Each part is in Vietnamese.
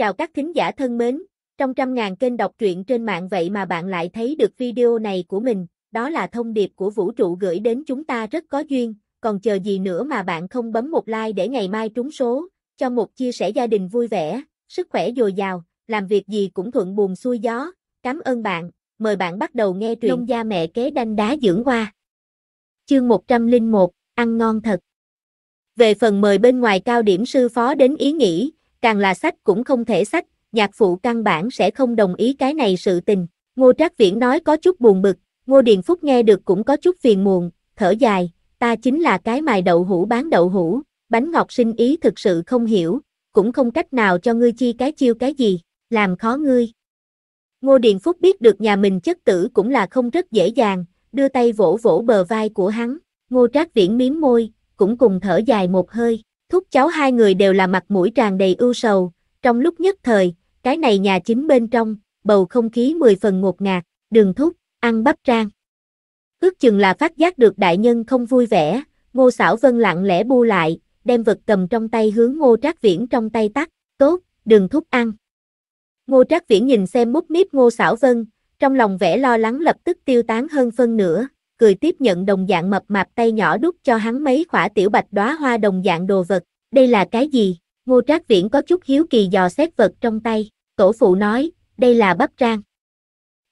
Chào các thính giả thân mến, trong trăm ngàn kênh đọc truyện trên mạng vậy mà bạn lại thấy được video này của mình, đó là thông điệp của vũ trụ gửi đến chúng ta rất có duyên, còn chờ gì nữa mà bạn không bấm một like để ngày mai trúng số, cho một chia sẻ gia đình vui vẻ, sức khỏe dồi dào, làm việc gì cũng thuận buồm xuôi gió. Cảm ơn bạn, mời bạn bắt đầu nghe truyện Nông gia mẹ kế đanh đá dưỡng hoa. Chương 101, ăn ngon thật. Về phần mời bên ngoài cao điểm sư phó đến ý nghĩ, càng là sách cũng không thể sách, nhạc phụ căn bản sẽ không đồng ý cái này sự tình. Ngô Trác Viễn nói có chút buồn bực, Ngô Điền Phúc nghe được cũng có chút phiền muộn, thở dài, ta chính là cái mài đậu hũ bán đậu hũ, bánh ngọt sinh ý thực sự không hiểu, cũng không cách nào cho ngươi chi cái chiêu cái gì, làm khó ngươi. Ngô Điền Phúc biết được nhà mình chất tử cũng là không rất dễ dàng, đưa tay vỗ vỗ bờ vai của hắn, Ngô Trác Viễn miếm môi, cũng cùng thở dài một hơi, thúc cháu hai người đều là mặt mũi tràn đầy ưu sầu, trong lúc nhất thời, cái này nhà chính bên trong, bầu không khí mười phần ngột ngạt, đường thúc, ăn bắp rang. Ước chừng là phát giác được đại nhân không vui vẻ, ngô xảo vân lặng lẽ bu lại, đem vật cầm trong tay hướng ngô trác viễn trong tay tắt, tốt, đường thúc ăn. Ngô trác viễn nhìn xem mút míp ngô xảo vân, trong lòng vẻ lo lắng lập tức tiêu tán hơn phân nửa, cười tiếp nhận đồng dạng mập mạp tay nhỏ đút cho hắn mấy khỏa tiểu bạch đóa hoa đồng dạng đồ vật. Đây là cái gì? Ngô Trác Viễn có chút hiếu kỳ dò xét vật trong tay. Tổ phụ nói, đây là bắp rang.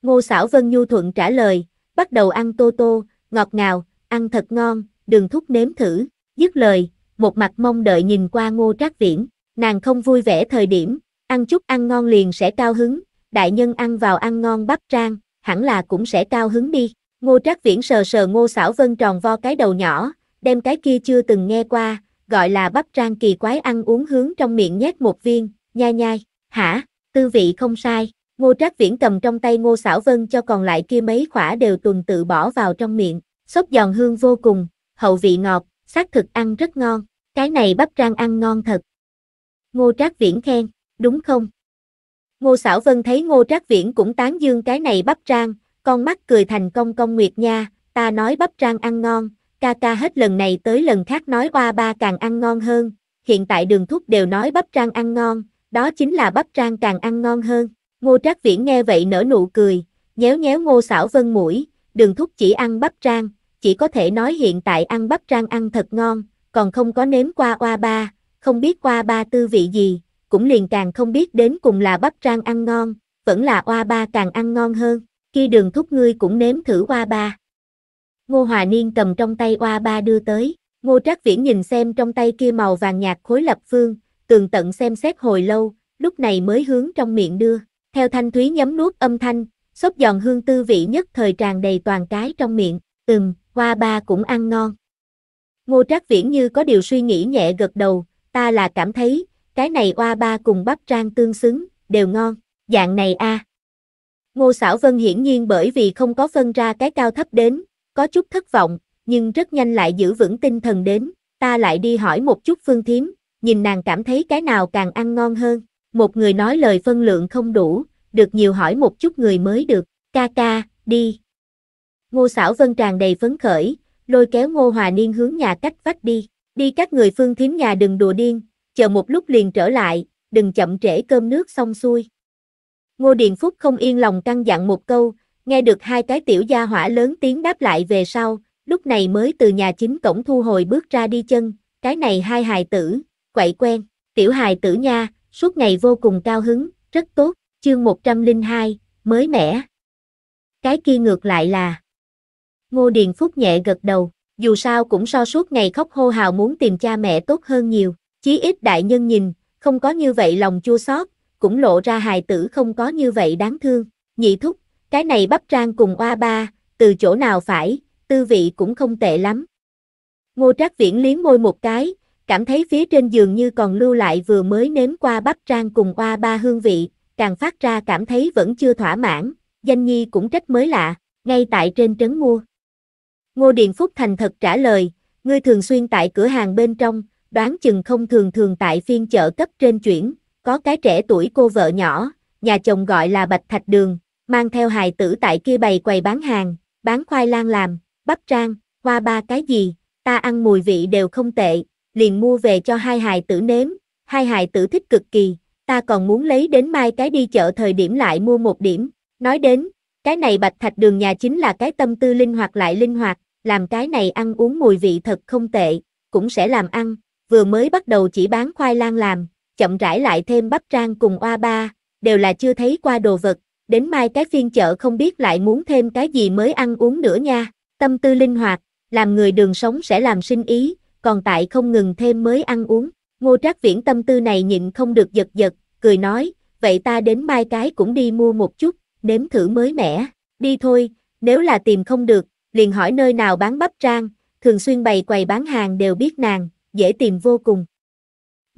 Ngô Sảo Vân Nhu thuận trả lời, bắt đầu ăn tô tô, ngọt ngào, ăn thật ngon, đừng thúc nếm thử. Dứt lời, một mặt mong đợi nhìn qua Ngô Trác Viễn, nàng không vui vẻ thời điểm, ăn chút ăn ngon liền sẽ cao hứng, đại nhân ăn vào ăn ngon bắp rang, hẳn là cũng sẽ cao hứng đi. Ngô Trác Viễn sờ sờ Ngô Sảo Vân tròn vo cái đầu nhỏ, đem cái kia chưa từng nghe qua, gọi là bắp rang kỳ quái ăn uống hướng trong miệng nhét một viên, nhai nhai, hả, tư vị không sai. Ngô Trác Viễn cầm trong tay Ngô Sảo Vân cho còn lại kia mấy khỏa đều tuần tự bỏ vào trong miệng, xốp giòn hương vô cùng, hậu vị ngọt, xác thực ăn rất ngon, cái này bắp rang ăn ngon thật. Ngô Trác Viễn khen, đúng không? Ngô Sảo Vân thấy Ngô Trác Viễn cũng tán dương cái này bắp rang, con mắt cười thành công công nguyệt nha, ta nói bắp rang ăn ngon, ca ca hết lần này tới lần khác nói qua ba càng ăn ngon hơn, hiện tại đường thúc đều nói bắp rang ăn ngon, đó chính là bắp rang càng ăn ngon hơn. Ngô Trác Viễn nghe vậy nở nụ cười, nhéo nhéo Ngô Sảo Vân mũi, đường thúc chỉ ăn bắp rang, chỉ có thể nói hiện tại ăn bắp rang ăn thật ngon, còn không có nếm qua oa ba, không biết qua ba tư vị gì, cũng liền càng không biết đến cùng là bắp rang ăn ngon, vẫn là oa ba càng ăn ngon hơn khi đường thúc ngươi cũng nếm thử qua ba. Ngô Hòa Niên cầm trong tay qua ba đưa tới, Ngô Trác Viễn nhìn xem trong tay kia màu vàng nhạt khối lập phương, tường tận xem xét hồi lâu, lúc này mới hướng trong miệng đưa, theo thanh thúy nhấm nuốt âm thanh, xốp giòn hương tư vị nhất thời tràn đầy toàn cái trong miệng, ừm, hoa ba cũng ăn ngon. Ngô Trác Viễn như có điều suy nghĩ nhẹ gật đầu, ta là cảm thấy, cái này hoa ba cùng bắp trang tương xứng, đều ngon, dạng này a. Ngô Sảo Vân hiển nhiên bởi vì không có phân ra cái cao thấp đến, có chút thất vọng, nhưng rất nhanh lại giữ vững tinh thần đến, ta lại đi hỏi một chút Phương Thiếm, nhìn nàng cảm thấy cái nào càng ăn ngon hơn. Một người nói lời phân lượng không đủ, được nhiều hỏi một chút người mới được, ca ca, đi. Ngô Sảo Vân tràn đầy phấn khởi, lôi kéo Ngô Hòa Niên hướng nhà cách vách đi, đi các người Phương Thiếm nhà đừng đùa điên, chờ một lúc liền trở lại, đừng chậm trễ cơm nước xong xuôi. Ngô Điền Phúc không yên lòng căng dặn một câu, nghe được hai cái tiểu gia hỏa lớn tiếng đáp lại về sau, lúc này mới từ nhà chính cổng thu hồi bước ra đi chân, cái này hai hài tử, quậy quen, tiểu hài tử nha, suốt ngày vô cùng cao hứng, rất tốt, chương 102, mới mẻ. Cái kia ngược lại là Ngô Điền Phúc nhẹ gật đầu, dù sao cũng so suốt ngày khóc hô hào muốn tìm cha mẹ tốt hơn nhiều, chí ít đại nhân nhìn, không có như vậy lòng chua xót, cũng lộ ra hài tử không có như vậy đáng thương. Nhị thúc, cái này bắp trang cùng oa ba, từ chỗ nào phải, tư vị cũng không tệ lắm. Ngô Trác Viễn liếm môi một cái, cảm thấy phía trên giường như còn lưu lại vừa mới nếm qua bắp trang cùng oa ba hương vị, càng phát ra cảm thấy vẫn chưa thỏa mãn, danh nhi cũng trách mới lạ, ngay tại trên trấn mua. Ngô Điền Phúc thành thật trả lời, ngươi thường xuyên tại cửa hàng bên trong, đoán chừng không thường thường tại phiên chợ cấp trên chuyển, có cái trẻ tuổi cô vợ nhỏ, nhà chồng gọi là Bạch Thạch Đường, mang theo hài tử tại kia bày quầy bán hàng, bán khoai lang làm, bắp rang, hoa ba cái gì, ta ăn mùi vị đều không tệ, liền mua về cho hai hài tử nếm, hai hài tử thích cực kỳ, ta còn muốn lấy đến mai cái đi chợ thời điểm lại mua một điểm. Nói đến, cái này bạch thạch đường nhà chính là cái tâm tư linh hoạt lại linh hoạt, làm cái này ăn uống mùi vị thật không tệ, cũng sẽ làm ăn, vừa mới bắt đầu chỉ bán khoai lang làm, chậm rãi lại thêm bắp rang cùng oa ba, đều là chưa thấy qua đồ vật, đến mai cái phiên chợ không biết lại muốn thêm cái gì mới ăn uống nữa nha, tâm tư linh hoạt, làm người đường sống sẽ làm sinh ý, còn tại không ngừng thêm mới ăn uống. Ngô Trác Viễn tâm tư này nhịn không được giật giật, cười nói, vậy ta đến mai cái cũng đi mua một chút, nếm thử mới mẻ, đi thôi, nếu là tìm không được, liền hỏi nơi nào bán bắp rang, thường xuyên bày quầy bán hàng đều biết nàng, dễ tìm vô cùng.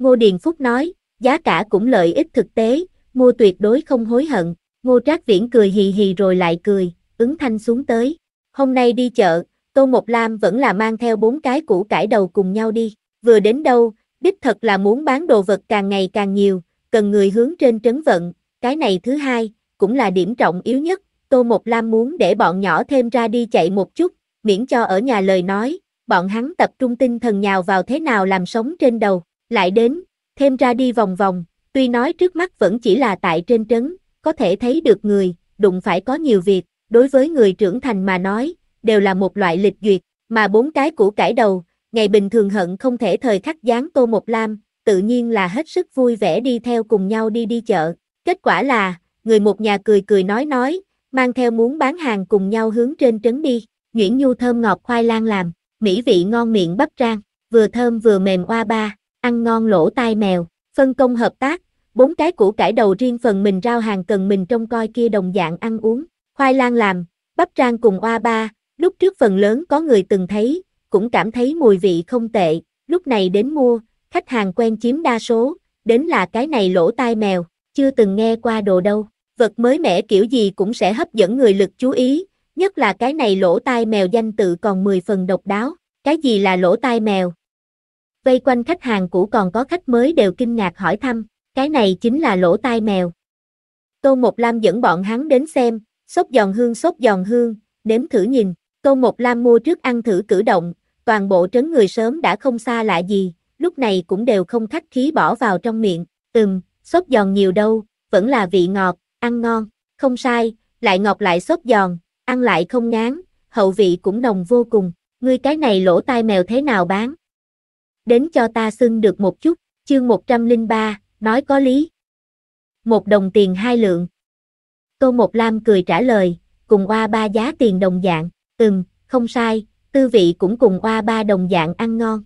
Ngô Điền Phúc nói, giá cả cũng lợi ích thực tế, mua tuyệt đối không hối hận, Ngô Trác Viễn cười hì hì rồi lại cười, ứng thanh xuống tới. Hôm nay đi chợ, Tô Mộc Lam vẫn là mang theo bốn cái củ cải đầu cùng nhau đi, vừa đến đâu, đích thật là muốn bán đồ vật càng ngày càng nhiều, cần người hướng trên trấn vận, cái này thứ hai, cũng là điểm trọng yếu nhất, Tô Mộc Lam muốn để bọn nhỏ thêm ra đi chạy một chút, miễn cho ở nhà lời nói, bọn hắn tập trung tinh thần nhào vào thế nào làm sống trên đầu, lại đến, thêm ra đi vòng vòng, tuy nói trước mắt vẫn chỉ là tại trên trấn, có thể thấy được người, đụng phải có nhiều việc, đối với người trưởng thành mà nói, đều là một loại lịch duyệt, mà bốn cái củ cải đầu, ngày bình thường hận không thể thời khắc dáng Tô một Lam, tự nhiên là hết sức vui vẻ đi theo cùng nhau đi đi chợ. Kết quả là, người một nhà cười cười nói nói, mang theo muốn bán hàng cùng nhau hướng trên trấn đi, nhuyễn nhu thơm ngọt khoai lang làm, mỹ vị ngon miệng bắp rang, vừa thơm vừa mềm oa ba, ăn ngon lỗ tai mèo, phân công hợp tác, bốn cái củ cải đầu riêng phần mình rau hàng cần mình trông coi kia đồng dạng ăn uống, khoai lang làm, bắp rang cùng oa ba, lúc trước phần lớn có người từng thấy, cũng cảm thấy mùi vị không tệ, lúc này đến mua, khách hàng quen chiếm đa số, đến là cái này lỗ tai mèo, chưa từng nghe qua đồ đâu, vật mới mẻ kiểu gì cũng sẽ hấp dẫn người lực chú ý, nhất là cái này lỗ tai mèo danh tự còn 10 phần độc đáo, cái gì là lỗ tai mèo? Vây quanh khách hàng cũ còn có khách mới đều kinh ngạc hỏi thăm, cái này chính là lỗ tai mèo. Tô Mộc Lam dẫn bọn hắn đến xem, sốt giòn hương sốt giòn hương, nếm thử nhìn, Tô Mộc Lam mua trước ăn thử cử động, toàn bộ trấn người sớm đã không xa lạ gì, lúc này cũng đều không khách khí bỏ vào trong miệng, ừm, sốt giòn nhiều đâu, vẫn là vị ngọt, ăn ngon, không sai, lại ngọt lại sốt giòn, ăn lại không ngán, hậu vị cũng nồng vô cùng, ngươi cái này lỗ tai mèo thế nào bán? Đến cho ta xưng được một chút, chương 103, nói có lý. Một đồng tiền hai lượng. Tô Một Lam cười trả lời, cùng qua ba giá tiền đồng dạng, ừm, không sai, tư vị cũng cùng qua ba đồng dạng ăn ngon.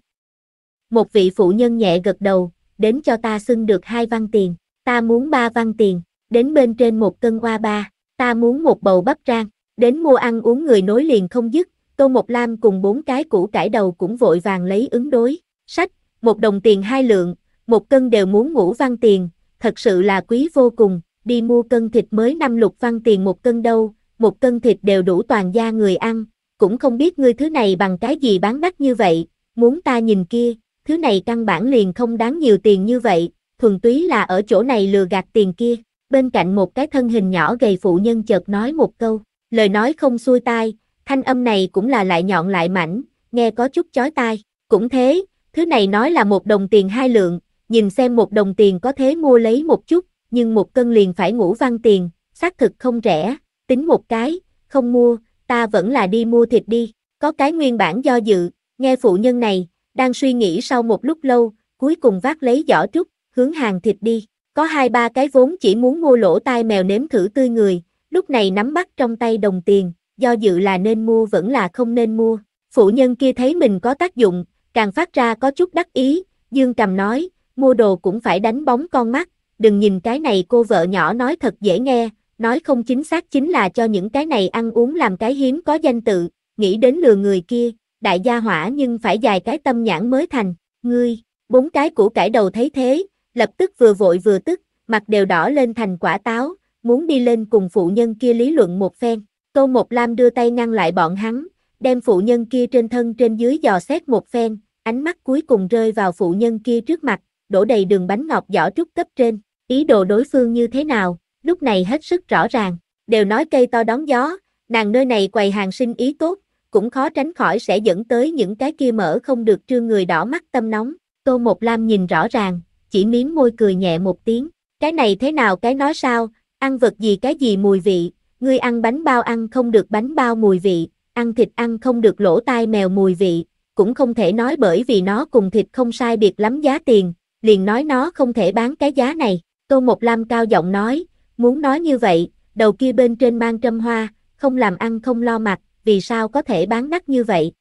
Một vị phụ nhân nhẹ gật đầu, đến cho ta xưng được hai văn tiền, ta muốn ba văn tiền, đến bên trên một cân qua ba, ta muốn một bầu bắp rang, đến mua ăn uống người nối liền không dứt, Tô Một Lam cùng bốn cái củ cải đầu cũng vội vàng lấy ứng đối, sách, một đồng tiền hai lượng, một cân đều muốn ngũ văn tiền, thật sự là quý vô cùng, đi mua cân thịt mới năm lục văn tiền một cân đâu, một cân thịt đều đủ toàn gia người ăn, cũng không biết ngươi thứ này bằng cái gì bán đắt như vậy, muốn ta nhìn kia, thứ này căn bản liền không đáng nhiều tiền như vậy, thuần túy là ở chỗ này lừa gạt tiền kia. Bên cạnh một cái thân hình nhỏ gầy phụ nhân chợt nói một câu, lời nói không xuôi tai, thanh âm này cũng là lại nhọn lại mảnh, nghe có chút chói tai. Cũng thế, thứ này nói là một đồng tiền hai lượng, nhìn xem một đồng tiền có thế mua lấy một chút, nhưng một cân liền phải ngũ văn tiền, xác thực không rẻ, tính một cái, không mua, ta vẫn là đi mua thịt đi, có cái nguyên bản do dự, nghe phụ nhân này, đang suy nghĩ sau một lúc lâu, cuối cùng vác lấy giỏ trúc, hướng hàng thịt đi, có hai ba cái vốn chỉ muốn mua lỗ tai mèo nếm thử tươi người, lúc này nắm bắt trong tay đồng tiền, do dự là nên mua vẫn là không nên mua, phụ nhân kia thấy mình có tác dụng, càng phát ra có chút đắc ý, Dương Cầm nói, mua đồ cũng phải đánh bóng con mắt, đừng nhìn cái này cô vợ nhỏ nói thật dễ nghe, nói không chính xác chính là cho những cái này ăn uống làm cái hiếm có danh tự, nghĩ đến lừa người kia, đại gia hỏa nhưng phải dài cái tâm nhãn mới thành, ngươi, bốn cái củ cải đầu thấy thế, lập tức vừa vội vừa tức, mặt đều đỏ lên thành quả táo, muốn đi lên cùng phụ nhân kia lý luận một phen. Tô Một Lam đưa tay ngăn lại bọn hắn, đem phụ nhân kia trên thân trên dưới dò xét một phen, ánh mắt cuối cùng rơi vào phụ nhân kia trước mặt, đổ đầy đường bánh ngọt giỏ trúc cấp trên. Ý đồ đối phương như thế nào, lúc này hết sức rõ ràng, đều nói cây to đón gió, nàng nơi này quầy hàng sinh ý tốt, cũng khó tránh khỏi sẽ dẫn tới những cái kia mở không được trương người đỏ mắt tâm nóng. Tô Một Lam nhìn rõ ràng, chỉ miếm môi cười nhẹ một tiếng, cái này thế nào cái nói sao, ăn vật gì cái gì mùi vị, ngươi ăn bánh bao ăn không được bánh bao mùi vị, ăn thịt ăn không được lỗ tai mèo mùi vị, cũng không thể nói bởi vì nó cùng thịt không sai biệt lắm giá tiền, liền nói nó không thể bán cái giá này. Tô Một Lam cao giọng nói, muốn nói như vậy, đầu kia bên trên mang trâm hoa, không làm ăn không lo mặt, vì sao có thể bán đắt như vậy.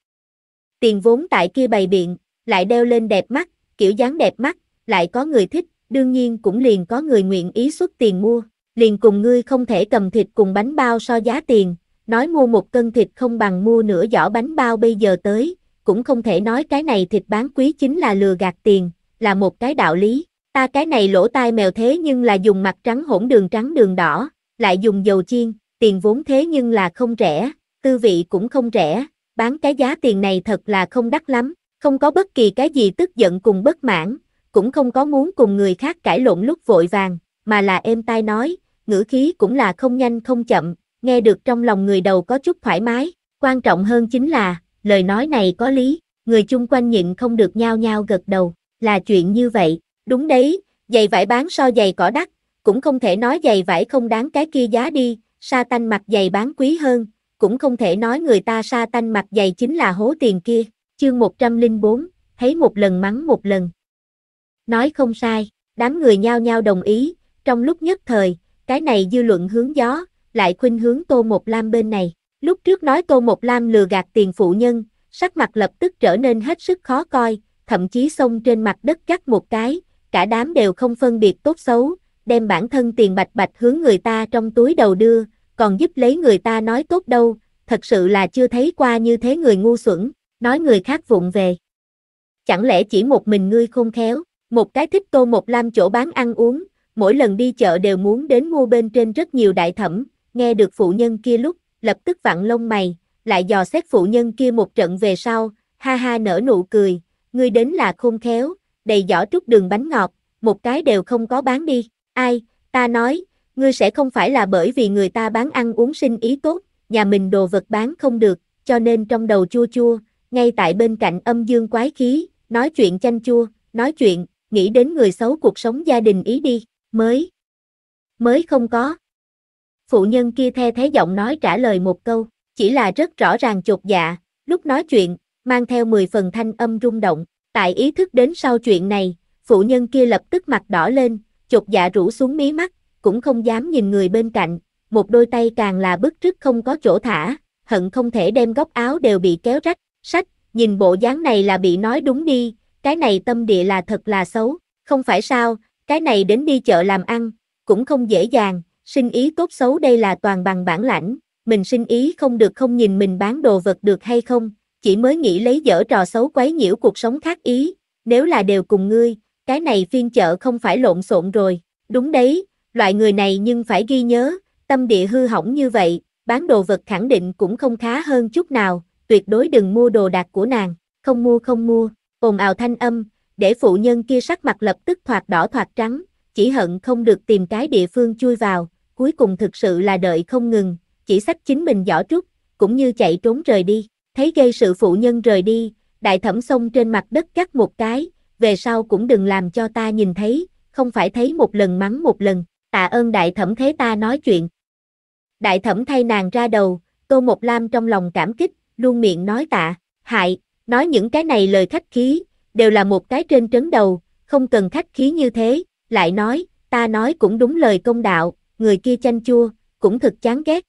Tiền vốn tại kia bày biện, lại đeo lên đẹp mắt, kiểu dáng đẹp mắt, lại có người thích, đương nhiên cũng liền có người nguyện ý xuất tiền mua, liền cùng ngươi không thể cầm thịt cùng bánh bao so giá tiền, nói mua một cân thịt không bằng mua nửa giỏ bánh bao bây giờ tới, cũng không thể nói cái này thịt bán quý chính là lừa gạt tiền, là một cái đạo lý. Ta cái này lỗ tai mèo thế nhưng là dùng mặt trắng hỗn đường trắng đường đỏ, lại dùng dầu chiên, tiền vốn thế nhưng là không rẻ, tư vị cũng không rẻ, bán cái giá tiền này thật là không đắt lắm, không có bất kỳ cái gì tức giận cùng bất mãn, cũng không có muốn cùng người khác cãi lộn lúc vội vàng, mà là êm tai nói, ngữ khí cũng là không nhanh không chậm, nghe được trong lòng người đầu có chút thoải mái, quan trọng hơn chính là, lời nói này có lý, người chung quanh nhịn không được nhao nhao gật đầu, là chuyện như vậy, đúng đấy, giày vải bán so giày cỏ đắt, cũng không thể nói giày vải không đáng cái kia giá đi, sa tanh mặt giày bán quý hơn, cũng không thể nói người ta sa tanh mặt giày chính là hố tiền kia, chương 104, thấy một lần mắng một lần. Nói không sai, đám người nhao nhao đồng ý, trong lúc nhất thời, cái này dư luận hướng gió, lại khuynh hướng Tô Một Lam bên này. Lúc trước nói Tô Một Lam lừa gạt tiền phụ nhân, sắc mặt lập tức trở nên hết sức khó coi, thậm chí xông trên mặt đất cắt một cái, cả đám đều không phân biệt tốt xấu, đem bản thân tiền bạch bạch hướng người ta trong túi đầu đưa, còn giúp lấy người ta nói tốt đâu, thật sự là chưa thấy qua như thế người ngu xuẩn, nói người khác vụng về. Chẳng lẽ chỉ một mình ngươi khôn khéo, một cái thích tô một lam chỗ bán ăn uống, mỗi lần đi chợ đều muốn đến mua bên trên rất nhiều đại thẩm, nghe được phụ nhân kia lúc, lập tức vặn lông mày, lại dò xét phụ nhân kia một trận về sau, ha ha nở nụ cười, ngươi đến là khôn khéo, đầy giỏ trúc đường bánh ngọt, một cái đều không có bán đi, ai, ta nói, ngươi sẽ không phải là bởi vì người ta bán ăn uống sinh ý tốt, nhà mình đồ vật bán không được, cho nên trong đầu chua chua, ngay tại bên cạnh âm dương quái khí, nói chuyện chanh chua, nói chuyện, nghĩ đến người xấu cuộc sống gia đình ý đi, mới, mới không có. Phụ nhân kia the thế giọng nói trả lời một câu, chỉ là rất rõ ràng chột dạ, lúc nói chuyện, mang theo 10 phần thanh âm rung động, tại ý thức đến sau chuyện này, phụ nhân kia lập tức mặt đỏ lên, chột dạ rủ xuống mí mắt, cũng không dám nhìn người bên cạnh, một đôi tay càng là bức rứt không có chỗ thả, hận không thể đem góc áo đều bị kéo rách, sách, nhìn bộ dáng này là bị nói đúng đi, cái này tâm địa là thật là xấu, không phải sao, cái này đến đi chợ làm ăn, cũng không dễ dàng, sinh ý tốt xấu đây là toàn bằng bản lãnh, mình sinh ý không được không nhìn mình bán đồ vật được hay không, chỉ mới nghĩ lấy dở trò xấu quấy nhiễu cuộc sống khác ý, nếu là đều cùng ngươi, cái này phiên chợ không phải lộn xộn rồi, đúng đấy, loại người này nhưng phải ghi nhớ, tâm địa hư hỏng như vậy, bán đồ vật khẳng định cũng không khá hơn chút nào, tuyệt đối đừng mua đồ đạc của nàng, không mua không mua, ồn ào thanh âm, để phụ nhân kia sắc mặt lập tức thoạt đỏ thoạt trắng, chỉ hận không được tìm cái địa phương chui vào, cuối cùng thực sự là đợi không ngừng, chỉ sách chính mình giỏ trúc, cũng như chạy trốn rời đi, thấy gây sự phụ nhân rời đi, đại thẩm xông trên mặt đất cắt một cái, về sau cũng đừng làm cho ta nhìn thấy, không phải thấy một lần mắng một lần, tạ ơn đại thẩm thế ta nói chuyện. Đại thẩm thay nàng ra đầu, Tô Một Lam trong lòng cảm kích, luôn miệng nói tạ, hại, nói những cái này lời khách khí, đều là một cái trên trấn đầu, không cần khách khí như thế, lại nói, ta nói cũng đúng lời công đạo, người kia chanh chua, cũng thực chán ghét.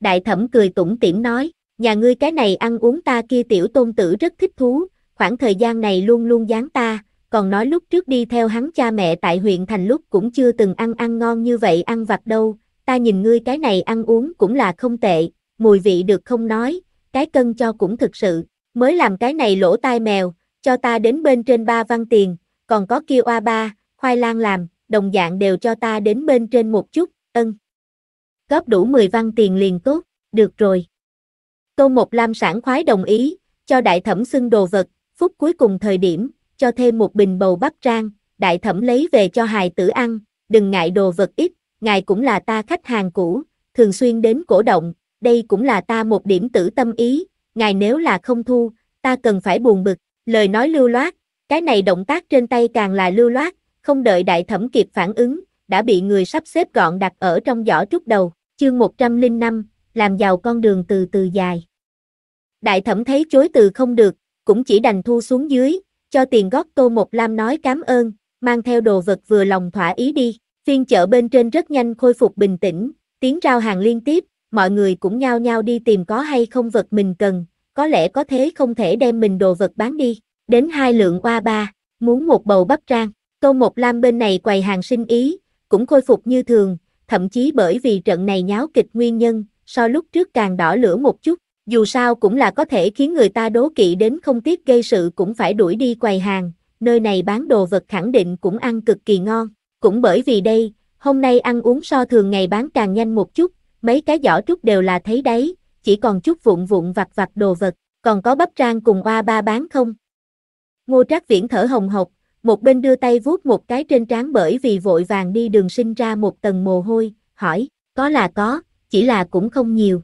Đại thẩm cười tủm tỉm nói, nhà ngươi cái này ăn uống ta kia tiểu tôn tử rất thích thú, khoảng thời gian này luôn luôn dán ta, còn nói lúc trước đi theo hắn cha mẹ tại huyện thành lúc cũng chưa từng ăn ăn ngon như vậy ăn vặt đâu, ta nhìn ngươi cái này ăn uống cũng là không tệ, mùi vị được không nói, cái cân cho cũng thực sự, mới làm cái này lỗ tai mèo, cho ta đến bên trên ba văn tiền, còn có kia oa ba, khoai lang làm, đồng dạng đều cho ta đến bên trên một chút, ân. Góp đủ 10 văn tiền liền tốt, được rồi. Tô Một Lam sản khoái đồng ý, cho đại thẩm xưng đồ vật, phút cuối cùng thời điểm, cho thêm một bình bầu bắp rang, đại thẩm lấy về cho hài tử ăn, đừng ngại đồ vật ít, ngài cũng là ta khách hàng cũ, thường xuyên đến cổ động, đây cũng là ta một điểm tử tâm ý, ngài nếu là không thu, ta cần phải buồn bực, lời nói lưu loát, cái này động tác trên tay càng là lưu loát, không đợi đại thẩm kịp phản ứng, đã bị người sắp xếp gọn đặt ở trong giỏ trúc đầu, chương 105, làm giàu con đường từ từ dài. Đại thẩm thấy chối từ không được, cũng chỉ đành thu xuống dưới, cho tiền gót Tô Một Lam nói cảm ơn, mang theo đồ vật vừa lòng thỏa ý đi. Phiên chợ bên trên rất nhanh khôi phục bình tĩnh, tiếng rao hàng liên tiếp, mọi người cũng nhao nhao đi tìm có hay không vật mình cần, có lẽ có thế không thể đem mình đồ vật bán đi. Đến hai lượng qua ba, muốn một bầu bắp rang. Tô Một Lam bên này quầy hàng sinh ý, cũng khôi phục như thường, thậm chí bởi vì trận này nháo kịch nguyên nhân, so lúc trước càng đỏ lửa một chút, dù sao cũng là có thể khiến người ta đố kỵ đến không tiếc gây sự cũng phải đuổi đi quầy hàng, nơi này bán đồ vật khẳng định cũng ăn cực kỳ ngon, cũng bởi vì đây, hôm nay ăn uống so thường ngày bán càng nhanh một chút, mấy cái giỏ trúc đều là thấy đấy, chỉ còn chút vụn vụn vặt vặt đồ vật, còn có bắp rang cùng oa ba bán không? Ngô Trác Viễn thở hồng hộc, một bên đưa tay vuốt một cái trên trán bởi vì vội vàng đi đường sinh ra một tầng mồ hôi, hỏi, có là có, chỉ là cũng không nhiều.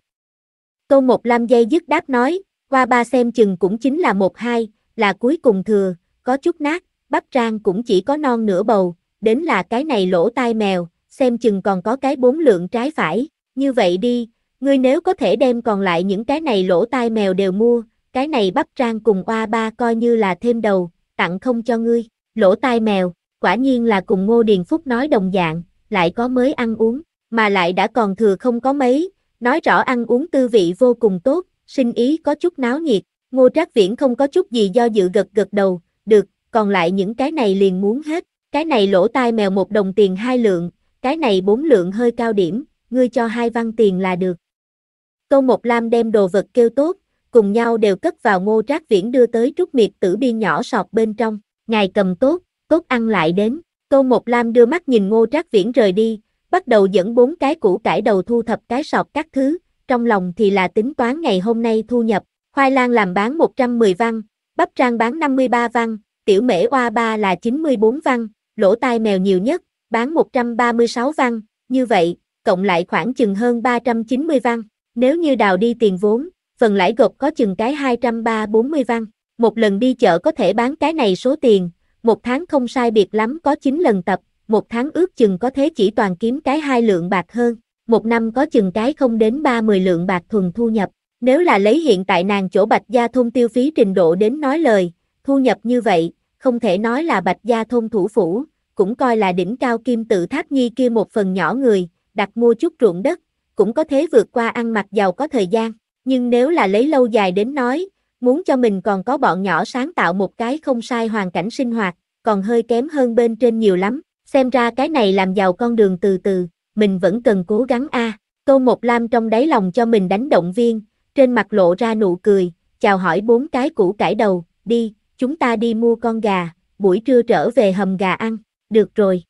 Tô một lam dây dứt đáp nói, qua ba xem chừng cũng chính là một hai, là cuối cùng thừa, có chút nát, bắp rang cũng chỉ có non nửa bầu, đến là cái này lỗ tai mèo, xem chừng còn có cái bốn lượng trái phải, như vậy đi, ngươi nếu có thể đem còn lại những cái này lỗ tai mèo đều mua, cái này bắp rang cùng oa ba coi như là thêm đầu, tặng không cho ngươi, lỗ tai mèo, quả nhiên là cùng Ngô Điền Phúc nói đồng dạng, lại có mới ăn uống, mà lại đã còn thừa không có mấy, nói rõ ăn uống tư vị vô cùng tốt, sinh ý có chút náo nhiệt, Ngô Trác Viễn không có chút gì do dự gật gật đầu, được, còn lại những cái này liền muốn hết, cái này lỗ tai mèo một đồng tiền hai lượng, cái này bốn lượng hơi cao điểm, ngươi cho hai văn tiền là được. Câu Một Lam đem đồ vật kêu tốt, cùng nhau đều cất vào ngô trác viễn đưa tới trúc miệt tử biên nhỏ sọt bên trong, ngài cầm tốt, tốt ăn lại đến. Câu Một Lam đưa mắt nhìn ngô trác viễn rời đi, bắt đầu dẫn bốn cái củ cải đầu thu thập cái sọt các thứ, trong lòng thì là tính toán ngày hôm nay thu nhập, khoai lang làm bán 110 văn, bắp rang bán 53 văn, tiểu mễ oa ba là 94 văn, lỗ tai mèo nhiều nhất, bán 136 văn, như vậy, cộng lại khoảng chừng hơn 390 văn. Nếu như đào đi tiền vốn, phần lãi gộp có chừng cái 230-40 văn. Một lần đi chợ có thể bán cái này số tiền, một tháng không sai biệt lắm có 9 lần tập, một tháng ước chừng có thế chỉ toàn kiếm cái hai lượng bạc hơn, một năm có chừng cái không đến 30 lượng bạc thuần thu nhập. Nếu là lấy hiện tại nàng chỗ Bạch Gia Thôn tiêu phí trình độ đến nói lời, thu nhập như vậy, không thể nói là Bạch Gia Thôn thủ phủ, cũng coi là đỉnh cao kim tự tháp nhi kia một phần nhỏ người, đặt mua chút ruộng đất, cũng có thế vượt qua ăn mặc giàu có thời gian. Nhưng nếu là lấy lâu dài đến nói, muốn cho mình còn có bọn nhỏ sáng tạo một cái không sai hoàn cảnh sinh hoạt, còn hơi kém hơn bên trên nhiều lắm. Xem ra cái này làm giàu con đường từ từ, mình vẫn cần cố gắng a. À. Tô Một Lam trong đáy lòng cho mình đánh động viên, trên mặt lộ ra nụ cười, chào hỏi bốn cái củ cải đầu, đi, chúng ta đi mua con gà, buổi trưa trở về hầm gà ăn, được rồi.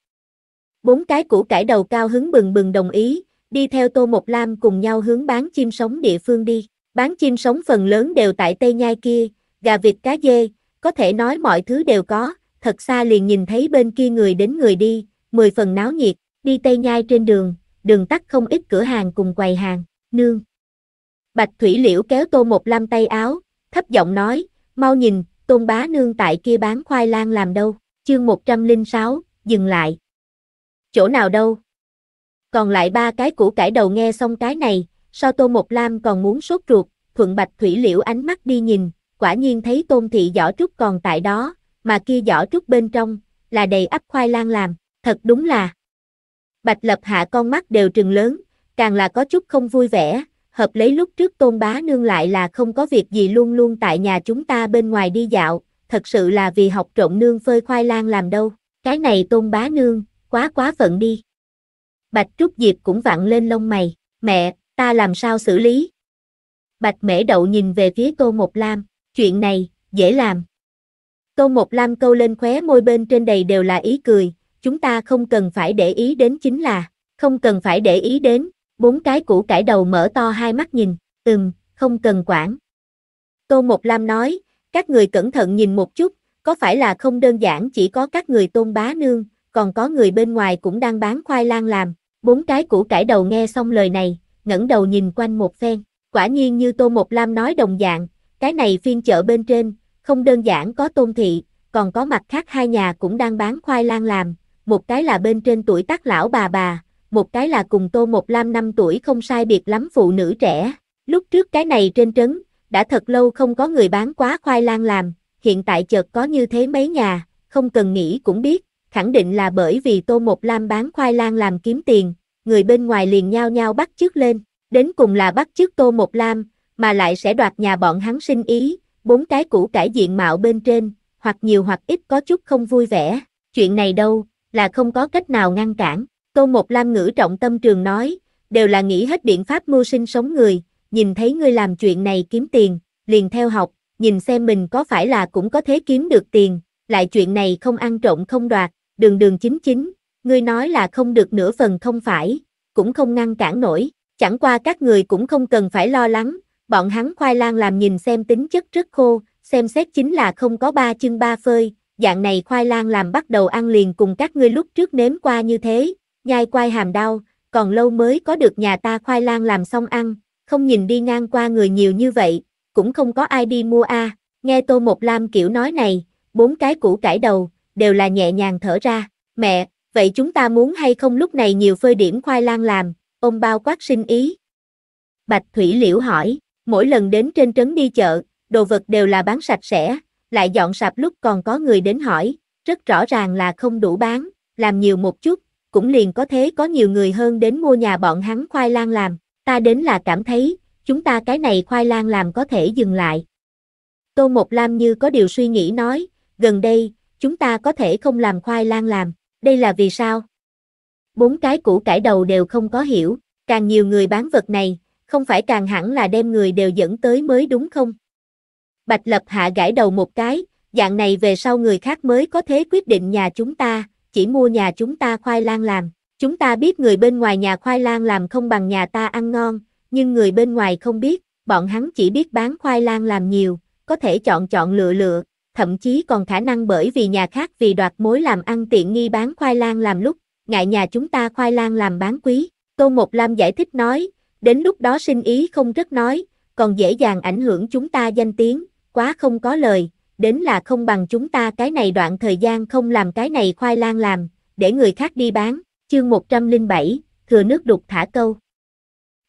Bốn cái củ cải đầu cao hứng bừng bừng đồng ý, đi theo Tô Một Lam cùng nhau hướng bán chim sống địa phương đi. Bán chim sống phần lớn đều tại Tây Nhai kia, gà vịt cá dê, có thể nói mọi thứ đều có, thật xa liền nhìn thấy bên kia người đến người đi, mười phần náo nhiệt, đi Tây Nhai trên đường, đường tắt không ít cửa hàng cùng quầy hàng, nương. Bạch Thủy Liễu kéo Tô Một Lam tay áo, thấp giọng nói, mau nhìn, Tôn Bá Nương tại kia bán khoai lang làm đâu, chương 106, dừng lại. Chỗ nào đâu? Còn lại ba cái củ cải đầu nghe xong cái này, Sao Tô Một Lam còn muốn sốt ruột, thuận Bạch Thủy Liễu ánh mắt đi nhìn, quả nhiên thấy Tôn Thị giỏ trúc còn tại đó, mà kia giỏ trúc bên trong, là đầy ắp khoai lang làm, thật đúng là. Bạch Lập Hạ con mắt đều trừng lớn, càng là có chút không vui vẻ, hợp lấy lúc trước Tôn Bá Nương lại là không có việc gì luôn luôn tại nhà chúng ta bên ngoài đi dạo, thật sự là vì học trộn nương phơi khoai lang làm đâu, cái này Tôn Bá Nương, quá quá phận đi. Bạch Trúc Diệp cũng vặn lên lông mày, mẹ, ta làm sao xử lý? Bạch Mễ Đậu nhìn về phía Tô Một Lam, chuyện này, dễ làm. Tô Một Lam câu lên khóe môi bên trên đầy đều là ý cười, chúng ta không cần phải để ý đến chính là, không cần phải để ý đến, bốn cái củ cải đầu mở to hai mắt nhìn, ừm, không cần quản. Tô Một Lam nói, các người cẩn thận nhìn một chút, có phải là không đơn giản chỉ có các người tôn bá nương, còn có người bên ngoài cũng đang bán khoai lang làm. Bốn cái củ cải đầu nghe xong lời này, ngẩng đầu nhìn quanh một phen. Quả nhiên như Tô Một Lam nói đồng dạng, cái này phiên chợ bên trên, không đơn giản có tôn thị, còn có mặt khác hai nhà cũng đang bán khoai lang làm, một cái là bên trên tuổi tác lão bà bà, một cái là cùng Tô Một Lam năm tuổi không sai biệt lắm phụ nữ trẻ. Lúc trước cái này trên trấn, đã thật lâu không có người bán quá khoai lang làm, hiện tại chợt có như thế mấy nhà, không cần nghĩ cũng biết, khẳng định là bởi vì Tô Một Lam bán khoai lang làm kiếm tiền, người bên ngoài liền nhao nhao bắt chước lên, đến cùng là bắt chước Tô Một Lam, mà lại sẽ đoạt nhà bọn hắn sinh ý, bốn cái củ cải diện mạo bên trên, hoặc nhiều hoặc ít có chút không vui vẻ, chuyện này đâu, là không có cách nào ngăn cản. Tô Một Lam ngữ trọng tâm trường nói, đều là nghĩ hết biện pháp mưu sinh sống người, nhìn thấy ngươi làm chuyện này kiếm tiền, liền theo học, nhìn xem mình có phải là cũng có thế kiếm được tiền, lại chuyện này không ăn trộm không đoạt, đường đường chính chính, ngươi nói là không được nửa phần không phải, cũng không ngăn cản nổi, chẳng qua các người cũng không cần phải lo lắng, bọn hắn khoai lang làm nhìn xem tính chất rất khô, xem xét chính là không có ba chân ba phơi, dạng này khoai lang làm bắt đầu ăn liền cùng các ngươi lúc trước nếm qua như thế, nhai quai hàm đau, còn lâu mới có được nhà ta khoai lang làm xong ăn, không nhìn đi ngang qua người nhiều như vậy, cũng không có ai đi mua a. Nghe Tô Một Lam kiểu nói này, bốn cái củ cải đầu, đều là nhẹ nhàng thở ra, mẹ, vậy chúng ta muốn hay không lúc này nhiều phơi điểm khoai lang làm, ông bao quát sinh ý. Bạch Thủy Liễu hỏi, mỗi lần đến trên trấn đi chợ, đồ vật đều là bán sạch sẽ, lại dọn sạp lúc còn có người đến hỏi, rất rõ ràng là không đủ bán, làm nhiều một chút, cũng liền có thế có nhiều người hơn đến mua nhà bọn hắn khoai lang làm, ta đến là cảm thấy, chúng ta cái này khoai lang làm có thể dừng lại. Tô Một Lam như có điều suy nghĩ nói, gần đây, chúng ta có thể không làm khoai lang làm, đây là vì sao? Bốn cái củ cải đầu đều không có hiểu, càng nhiều người bán vật này, không phải càng hẳn là đem người đều dẫn tới mới đúng không? Bạch Lập Hạ gãi đầu một cái, dạng này về sau người khác mới có thế quyết định nhà chúng ta, chỉ mua nhà chúng ta khoai lang làm. Chúng ta biết người bên ngoài nhà khoai lang làm không bằng nhà ta ăn ngon, nhưng người bên ngoài không biết, bọn hắn chỉ biết bán khoai lang làm nhiều, có thể chọn chọn lựa lựa, thậm chí còn khả năng bởi vì nhà khác vì đoạt mối làm ăn tiện nghi bán khoai lang làm lúc, ngại nhà chúng ta khoai lang làm bán quý. Tô Một Lam giải thích nói, đến lúc đó sinh ý không rất nói, còn dễ dàng ảnh hưởng chúng ta danh tiếng, quá không có lời, đến là không bằng chúng ta cái này đoạn thời gian không làm cái này khoai lang làm, để người khác đi bán. Chương 107, thừa nước đục thả câu.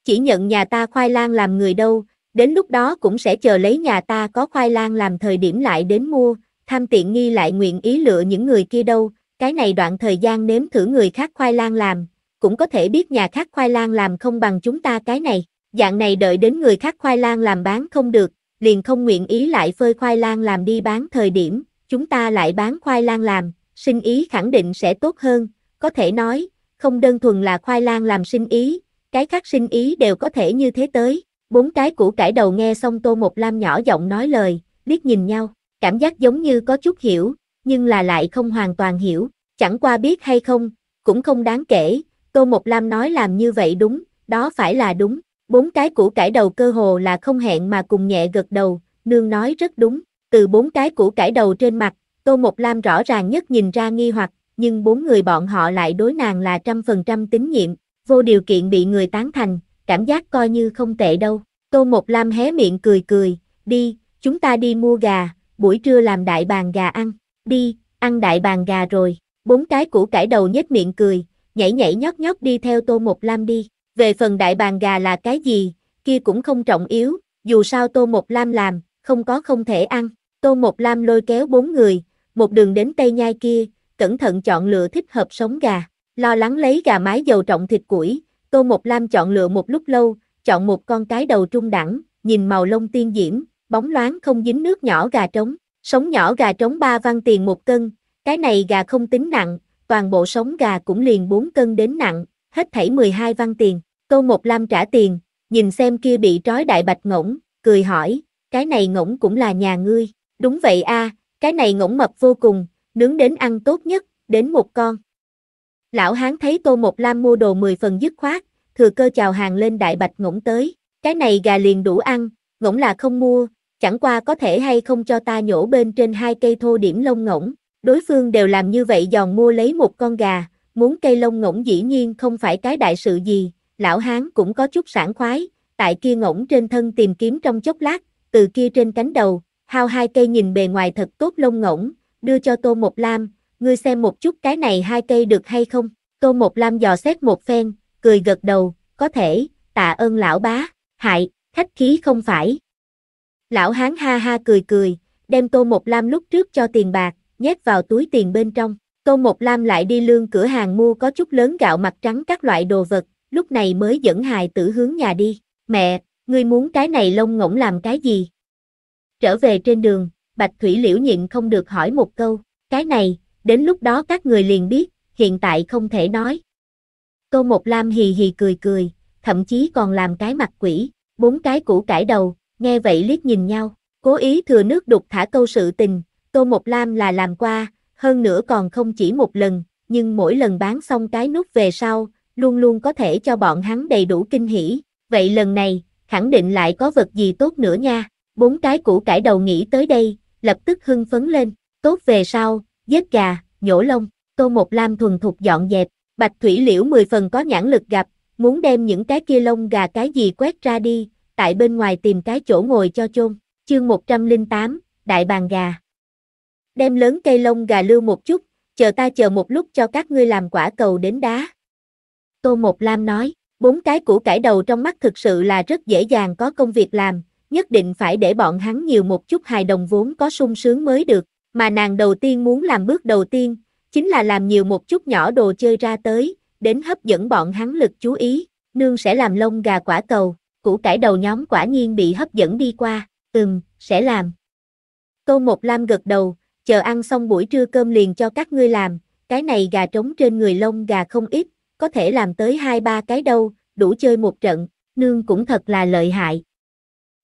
Chỉ nhận nhà ta khoai lang làm người đâu, đến lúc đó cũng sẽ chờ lấy nhà ta có khoai lang làm thời điểm lại đến mua, tham tiện nghi lại nguyện ý lựa những người kia đâu, cái này đoạn thời gian nếm thử người khác khoai lang làm, cũng có thể biết nhà khác khoai lang làm không bằng chúng ta cái này, dạng này đợi đến người khác khoai lang làm bán không được, liền không nguyện ý lại phơi khoai lang làm đi bán thời điểm, chúng ta lại bán khoai lang làm, sinh ý khẳng định sẽ tốt hơn, có thể nói, không đơn thuần là khoai lang làm sinh ý, cái khác sinh ý đều có thể như thế tới. Bốn cái củ cải đầu nghe xong Tô Một Lam nhỏ giọng nói lời, liếc nhìn nhau, cảm giác giống như có chút hiểu, nhưng là lại không hoàn toàn hiểu, chẳng qua biết hay không, cũng không đáng kể, Tô Một Lam nói làm như vậy đúng, đó phải là đúng, bốn cái củ cải đầu cơ hồ là không hẹn mà cùng nhẹ gật đầu, nương nói rất đúng, từ bốn cái củ cải đầu trên mặt, Tô Một Lam rõ ràng nhất nhìn ra nghi hoặc, nhưng bốn người bọn họ lại đối nàng là trăm phần trăm tín nhiệm, vô điều kiện bị người tán thành, cảm giác coi như không tệ đâu. Tô Một Lam hé miệng cười cười, đi, chúng ta đi mua gà, buổi trưa làm đại bàn gà ăn, đi, ăn đại bàn gà rồi, bốn cái củ cải đầu nhếch miệng cười, nhảy nhảy nhót nhót đi theo Tô Một Lam đi, về phần đại bàn gà là cái gì, kia cũng không trọng yếu, dù sao Tô Một Lam làm, không có không thể ăn, Tô Một Lam lôi kéo bốn người, một đường đến Tây Nhai kia, cẩn thận chọn lựa thích hợp sống gà, lo lắng lấy gà mái dầu trọng thịt củi, Tô Mộc Lam chọn lựa một lúc lâu, chọn một con cái đầu trung đẳng, nhìn màu lông tiên diễm, bóng loáng không dính nước nhỏ gà trống, sống nhỏ gà trống 3 văn tiền một cân, cái này gà không tính nặng, toàn bộ sống gà cũng liền 4 cân đến nặng, hết thảy 12 văn tiền, Tô Mộc Lam trả tiền, nhìn xem kia bị trói đại bạch ngỗng, cười hỏi, cái này ngỗng cũng là nhà ngươi, đúng vậy a, cái này ngỗng mập vô cùng, nướng đến ăn tốt nhất, đến một con. Lão hán thấy Tô Một Lam mua đồ 10 phần dứt khoát, thừa cơ chào hàng lên đại bạch ngỗng tới, cái này gà liền đủ ăn, ngỗng là không mua, chẳng qua có thể hay không cho ta nhổ bên trên hai cây thô điểm lông ngỗng, đối phương đều làm như vậy giòn mua lấy một con gà, muốn cây lông ngỗng dĩ nhiên không phải cái đại sự gì, lão hán cũng có chút sảng khoái, tại kia ngỗng trên thân tìm kiếm trong chốc lát, từ kia trên cánh đầu, hao hai cây nhìn bề ngoài thật tốt lông ngỗng, đưa cho Tô Một Lam, ngươi xem một chút cái này hai cây được hay không? Tô Một Lam dò xét một phen, cười gật đầu, có thể, tạ ơn lão bá, hại, khách khí không phải. Lão hán ha ha cười cười, đem Tô Một Lam lúc trước cho tiền bạc, nhét vào túi tiền bên trong. Tô Một Lam lại đi lương cửa hàng mua có chút lớn gạo mặt trắng các loại đồ vật, lúc này mới dẫn hài tử hướng nhà đi. Mẹ, ngươi muốn cái này lông ngỗng làm cái gì? Trở về trên đường, Bạch Thủy Liễu nhịn không được hỏi một câu, cái này, đến lúc đó các người liền biết, hiện tại không thể nói. Tô Một Lam hì hì cười cười, thậm chí còn làm cái mặt quỷ, bốn cái củ cải đầu, nghe vậy liếc nhìn nhau, cố ý thừa nước đục thả câu sự tình, Tô Một Lam là làm qua, hơn nữa còn không chỉ một lần, nhưng mỗi lần bán xong cái nút về sau, luôn luôn có thể cho bọn hắn đầy đủ kinh hỉ. Vậy lần này, khẳng định lại có vật gì tốt nữa nha. Bốn cái củ cải đầu nghĩ tới đây, lập tức hưng phấn lên. Tốt về sau, giết gà, nhổ lông, Tô Một Lam thuần thục dọn dẹp. Bạch Thủy Liễu mười phần có nhãn lực gặp, muốn đem những cái kia lông gà cái gì quét ra đi, tại bên ngoài tìm cái chỗ ngồi cho chôn. Chương 108, Đại bàn gà. Đem lớn cây lông gà lưu một chút, chờ ta chờ một lúc cho các ngươi làm quả cầu đến đá. Tô Một Lam nói, bốn cái củ cải đầu trong mắt thực sự là rất dễ dàng có công việc làm, nhất định phải để bọn hắn nhiều một chút hài đồng vốn có sung sướng mới được, mà nàng đầu tiên muốn làm bước đầu tiên, chính là làm nhiều một chút nhỏ đồ chơi ra tới, đến hấp dẫn bọn hắn lực chú ý, nương sẽ làm lông gà quả cầu, củ cải đầu nhóm quả nhiên bị hấp dẫn đi qua, ừm, sẽ làm. Tô Một Lam gật đầu, chờ ăn xong buổi trưa cơm liền cho các ngươi làm, cái này gà trống trên người lông gà không ít, có thể làm tới hai ba cái đâu, đủ chơi một trận, nương cũng thật là lợi hại.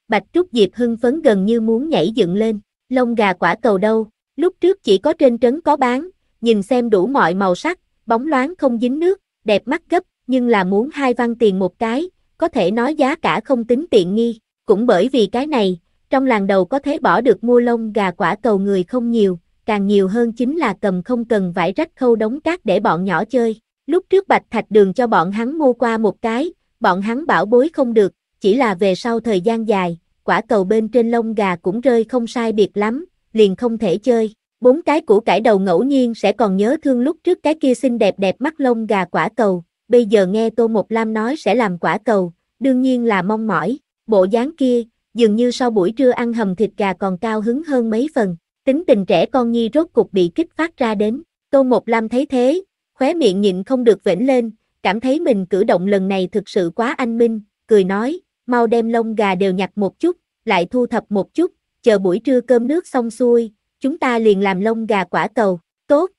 Bạch Trúc Diệp hưng phấn gần như muốn nhảy dựng lên, lông gà quả cầu đâu, lúc trước chỉ có trên trấn có bán, nhìn xem đủ mọi màu sắc, bóng loáng không dính nước, đẹp mắt gấp, nhưng là muốn hai văn tiền một cái, có thể nói giá cả không tính tiện nghi, cũng bởi vì cái này, trong làng đầu có thể bỏ được mua lông gà quả cầu người không nhiều, càng nhiều hơn chính là cầm không cần vải rách khâu đống cát để bọn nhỏ chơi. Lúc trước Bạch Thạch Đường cho bọn hắn mua qua một cái, bọn hắn bảo bối không được, chỉ là về sau thời gian dài, quả cầu bên trên lông gà cũng rơi không sai biệt lắm, liền không thể chơi. Bốn cái củ cải đầu ngẫu nhiên sẽ còn nhớ thương lúc trước cái kia xinh đẹp đẹp mắt lông gà quả cầu, bây giờ nghe Tô Một Lam nói sẽ làm quả cầu, đương nhiên là mong mỏi, bộ dáng kia, dường như sau buổi trưa ăn hầm thịt gà còn cao hứng hơn mấy phần, tính tình trẻ con nhi rốt cục bị kích phát ra đến, Tô Một Lam thấy thế, khóe miệng nhịn không được vểnh lên, cảm thấy mình cử động lần này thực sự quá anh minh, cười nói, mau đem lông gà đều nhặt một chút, lại thu thập một chút, chờ buổi trưa cơm nước xong xuôi, chúng ta liền làm lông gà quả cầu, tốt.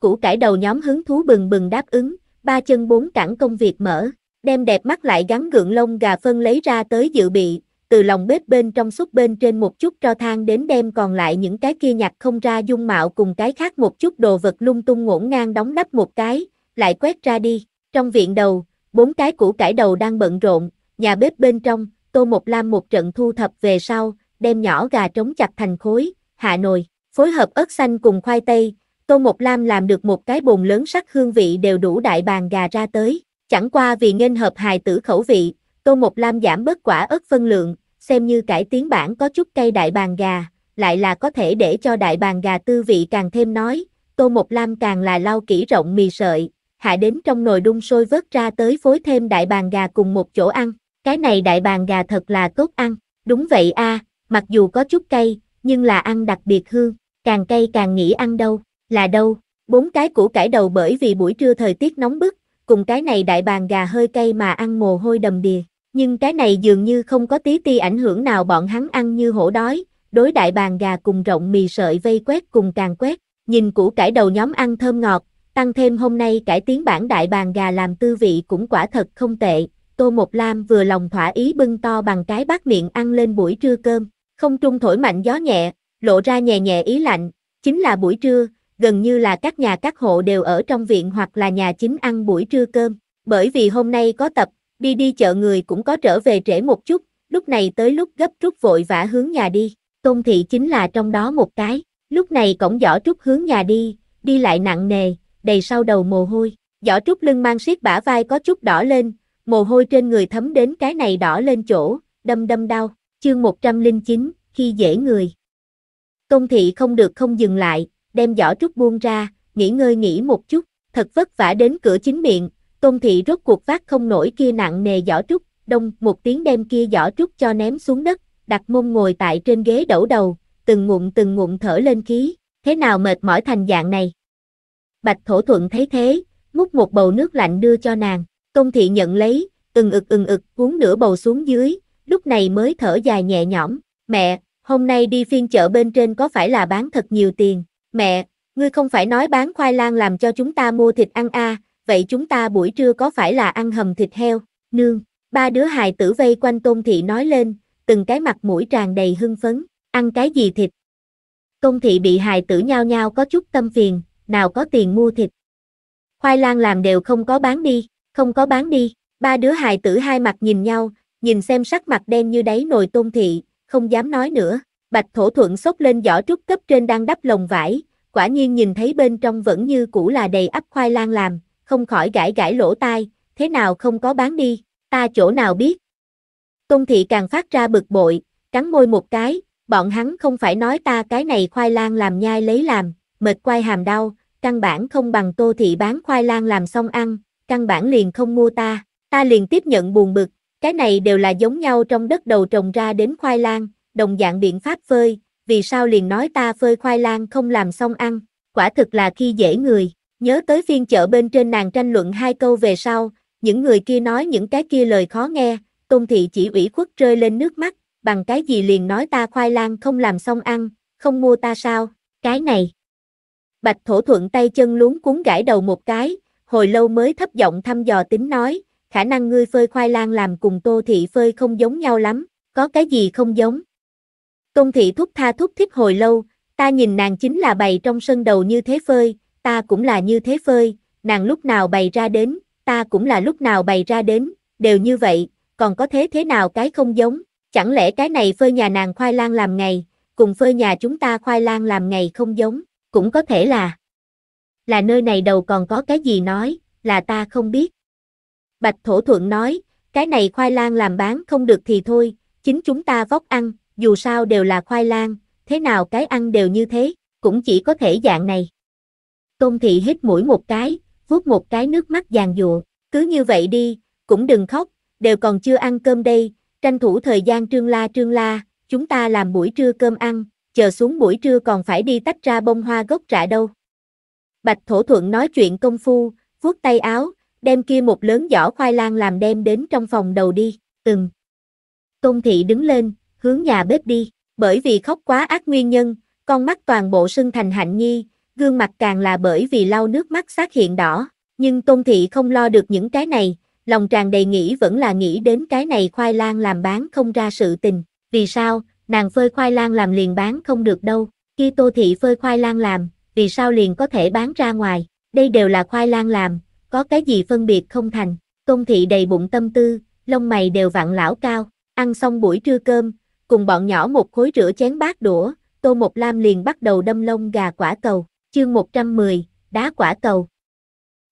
Củ cải đầu nhóm hứng thú bừng bừng đáp ứng, ba chân bốn cẳng công việc mở, đem đẹp mắt lại gắn gượng lông gà phân lấy ra tới dự bị, từ lòng bếp bên trong xúc bên trên một chút cho than đến đem còn lại những cái kia nhặt không ra dung mạo cùng cái khác một chút đồ vật lung tung ngổn ngang đóng đắp một cái, lại quét ra đi. Trong viện đầu, bốn cái củ cải đầu đang bận rộn, nhà bếp bên trong, Tô Một Lam một trận thu thập về sau, đem nhỏ gà trống chặt thành khối, hạ nồi, phối hợp ớt xanh cùng khoai tây, Tô Một Lam làm được một cái bồn lớn sắc hương vị đều đủ đại bàn gà ra tới, chẳng qua vì nghênh hợp hài tử khẩu vị, Tô Một Lam giảm bớt quả ớt phân lượng, xem như cải tiến bản có chút cây đại bàn gà, lại là có thể để cho đại bàn gà tư vị càng thêm nói, Tô Một Lam càng là lau kỹ rộng mì sợi, hạ đến trong nồi đun sôi vớt ra tới phối thêm đại bàn gà cùng một chỗ ăn, cái này đại bàn gà thật là tốt ăn, đúng vậy a, mặc dù có chút cay, nhưng là ăn đặc biệt hương, càng cay càng nghĩ ăn đâu, là đâu, bốn cái củ cải đầu bởi vì buổi trưa thời tiết nóng bức, cùng cái này đại bàn gà hơi cay mà ăn mồ hôi đầm đìa, nhưng cái này dường như không có tí ti ảnh hưởng nào bọn hắn ăn như hổ đói, đối đại bàn gà cùng rộng mì sợi vây quét cùng càng quét, nhìn củ cải đầu nhóm ăn thơm ngọt, tăng thêm hôm nay cải tiến bản đại bàn gà làm tư vị cũng quả thật không tệ, Tô Một Lam vừa lòng thỏa ý bưng to bằng cái bát miệng ăn lên buổi trưa cơm, không trung thổi mạnh gió nhẹ, lộ ra nhẹ nhẹ ý lạnh, chính là buổi trưa, gần như là các nhà các hộ đều ở trong viện hoặc là nhà chính ăn buổi trưa cơm, bởi vì hôm nay có tập, đi đi chợ người cũng có trở về trễ một chút, lúc này tới lúc gấp rút vội vã hướng nhà đi, Tôn Thị chính là trong đó một cái, lúc này cổng giỏ trúc hướng nhà đi, đi lại nặng nề, đầy sau đầu mồ hôi, giỏ trúc lưng mang siết bả vai có chút đỏ lên, mồ hôi trên người thấm đến cái này đỏ lên chỗ, đâm đâm đau, chương 109, khi dễ người. Công Thị không được không dừng lại, đem giỏ trúc buông ra, nghỉ ngơi nghỉ một chút, thật vất vả đến cửa chính miệng, công Thị rốt cuộc vác không nổi kia nặng nề giỏ trúc, đông một tiếng đem kia giỏ trúc cho ném xuống đất, đặt mông ngồi tại trên ghế đẩu đầu, từng ngụm từng ngụm thở lên khí, thế nào mệt mỏi thành dạng này. Bạch Thổ Thuận thấy thế, múc một bầu nước lạnh đưa cho nàng, công Thị nhận lấy, ừng ực ừng ực uống nửa bầu xuống dưới, lúc này mới thở dài nhẹ nhõm, mẹ, hôm nay đi phiên chợ bên trên có phải là bán thật nhiều tiền, mẹ, ngươi không phải nói bán khoai lang làm cho chúng ta mua thịt ăn a, à, vậy chúng ta buổi trưa có phải là ăn hầm thịt heo, nương, ba đứa hài tử vây quanh Tôn Thị nói lên, từng cái mặt mũi tràn đầy hưng phấn, ăn cái gì thịt. Tôn Thị bị hài tử nhao nhao có chút tâm phiền, nào có tiền mua thịt. Khoai lang làm đều không có bán đi, không có bán đi, ba đứa hài tử hai mặt nhìn nhau, nhìn xem sắc mặt đen như đáy nồi Tôn Thị, không dám nói nữa. Bạch Thổ Thuận xốc lên giỏ trúc cấp trên đang đắp lồng vải, quả nhiên nhìn thấy bên trong vẫn như cũ là đầy ắp khoai lang làm, không khỏi gãi gãi lỗ tai, thế nào không có bán đi, ta chỗ nào biết. Tôn thị càng phát ra bực bội, cắn môi một cái, bọn hắn không phải nói ta cái này khoai lang làm nhai lấy làm, mệt quay hàm đau, căn bản không bằng tô thị bán khoai lang làm xong ăn, căn bản liền không mua ta, ta liền tiếp nhận buồn bực, cái này đều là giống nhau trong đất đầu trồng ra đến khoai lang, đồng dạng biện pháp phơi, vì sao liền nói ta phơi khoai lang không làm xong ăn, quả thực là khi dễ người. Nhớ tới phiên chợ bên trên nàng tranh luận hai câu về sau, những người kia nói những cái kia lời khó nghe, Tôn Thị chỉ ủy khuất rơi lên nước mắt, bằng cái gì liền nói ta khoai lang không làm xong ăn, không mua ta sao, cái này. Bạch Thổ Thuận tay chân luống cuốn gãi đầu một cái, hồi lâu mới thấp giọng thăm dò tính nói, khả năng ngươi phơi khoai lang làm cùng Tô Thị phơi không giống nhau lắm, có cái gì không giống. Công Thị thúc tha thúc thiếp hồi lâu, ta nhìn nàng chính là bày trong sân đầu như thế phơi, ta cũng là như thế phơi, nàng lúc nào bày ra đến, ta cũng là lúc nào bày ra đến, đều như vậy, còn có thế thế nào cái không giống, chẳng lẽ cái này phơi nhà nàng khoai lang làm ngày, cùng phơi nhà chúng ta khoai lang làm ngày không giống, cũng có thể là, là nơi này đầu còn có cái gì nói, là ta không biết. Bạch Thổ Thuận nói, cái này khoai lang làm bán không được thì thôi, chính chúng ta vóc ăn, dù sao đều là khoai lang, thế nào cái ăn đều như thế, cũng chỉ có thể dạng này. Tôn thị hít mũi một cái, vuốt một cái nước mắt giàn dụa, cứ như vậy đi, cũng đừng khóc, đều còn chưa ăn cơm đây, tranh thủ thời gian trương la trương la, chúng ta làm buổi trưa cơm ăn, chờ xuống buổi trưa còn phải đi tách ra bông hoa gốc rạ đâu. Bạch Thổ Thuận nói chuyện công phu, vuốt tay áo, đem kia một lớn giỏ khoai lang làm đem đến trong phòng đầu đi, ừm. Tôn thị đứng lên, hướng nhà bếp đi, bởi vì khóc quá ác nguyên nhân, con mắt toàn bộ sưng thành hạnh nhi, gương mặt càng là bởi vì lau nước mắt xác hiện đỏ, nhưng Tôn Thị không lo được những cái này, lòng tràn đầy nghĩ vẫn là nghĩ đến cái này khoai lang làm bán không ra sự tình, vì sao, nàng phơi khoai lang làm liền bán không được đâu, khi Tô Thị phơi khoai lang làm, vì sao liền có thể bán ra ngoài, đây đều là khoai lang làm, có cái gì phân biệt không thành, công Thị đầy bụng tâm tư, lông mày đều vặn lão cao, ăn xong buổi trưa cơm, cùng bọn nhỏ một khối rửa chén bát đũa, Tô Một Lam liền bắt đầu đâm lông gà quả cầu, Chương 110, đá quả cầu.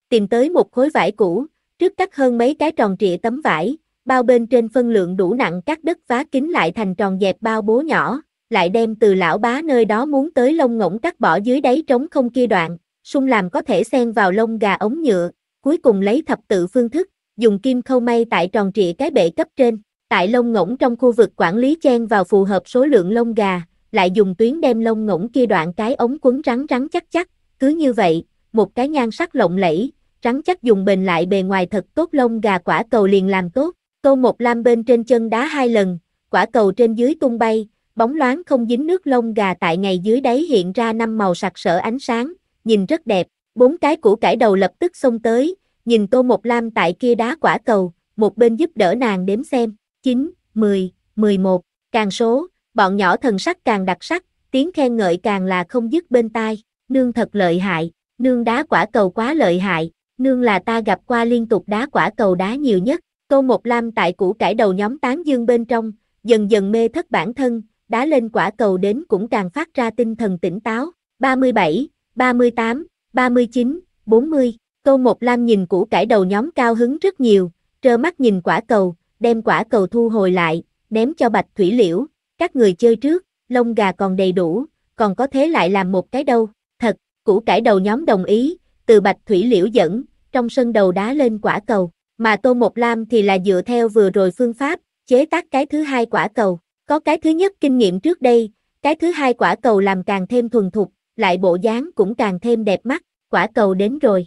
Tìm tới một khối vải cũ, trước cắt hơn mấy cái tròn trịa tấm vải, bao bên trên phân lượng đủ nặng cắt đất phá kín lại thành tròn dẹp bao bố nhỏ, lại đem từ lão bá nơi đó muốn tới lông ngỗng cắt bỏ dưới đáy trống không kia đoạn, sung làm có thể xen vào lông gà ống nhựa, cuối cùng lấy thập tự phương thức, dùng kim khâu may tại tròn trịa cái bệ cấp trên, tại lông ngỗng trong khu vực quản lý chen vào phù hợp số lượng lông gà, lại dùng tuyến đem lông ngỗng kia đoạn cái ống quấn rắn rắn chắc chắc, cứ như vậy, một cái nhan sắc lộng lẫy, rắn chắc dùng bền lại bề ngoài thật tốt lông gà quả cầu liền làm tốt, câu một lam bên trên chân đá hai lần, quả cầu trên dưới tung bay, bóng loáng không dính nước lông gà tại ngày dưới đáy hiện ra năm màu sặc sỡ ánh sáng, nhìn rất đẹp, bốn cái củ cải đầu lập tức xông tới, nhìn tô một lam tại kia đá quả cầu, một bên giúp đỡ nàng đếm xem, 9, 10, 11, càng số, bọn nhỏ thần sắc càng đặc sắc, tiếng khen ngợi càng là không dứt bên tai, nương thật lợi hại, nương đá quả cầu quá lợi hại, nương là ta gặp qua liên tục đá quả cầu đá nhiều nhất, Tô Một Lam tại củ cải đầu nhóm tán dương bên trong, dần dần mê thất bản thân, đá lên quả cầu đến cũng càng phát ra tinh thần tỉnh táo, 37, 38, 39, 40, Tô Một Lam nhìn củ cải đầu nhóm cao hứng rất nhiều, trơ mắt nhìn quả cầu, đem quả cầu thu hồi lại, ném cho Bạch Thủy Liễu, các người chơi trước, lông gà còn đầy đủ, còn có thế lại làm một cái đâu. Thật, củ cải đầu nhóm đồng ý, từ Bạch Thủy Liễu dẫn, trong sân đầu đá lên quả cầu, mà Tô Một Lam thì là dựa theo vừa rồi phương pháp, chế tác cái thứ hai quả cầu. Có cái thứ nhất kinh nghiệm trước đây, cái thứ hai quả cầu làm càng thêm thuần thục, lại bộ dáng cũng càng thêm đẹp mắt, quả cầu đến rồi.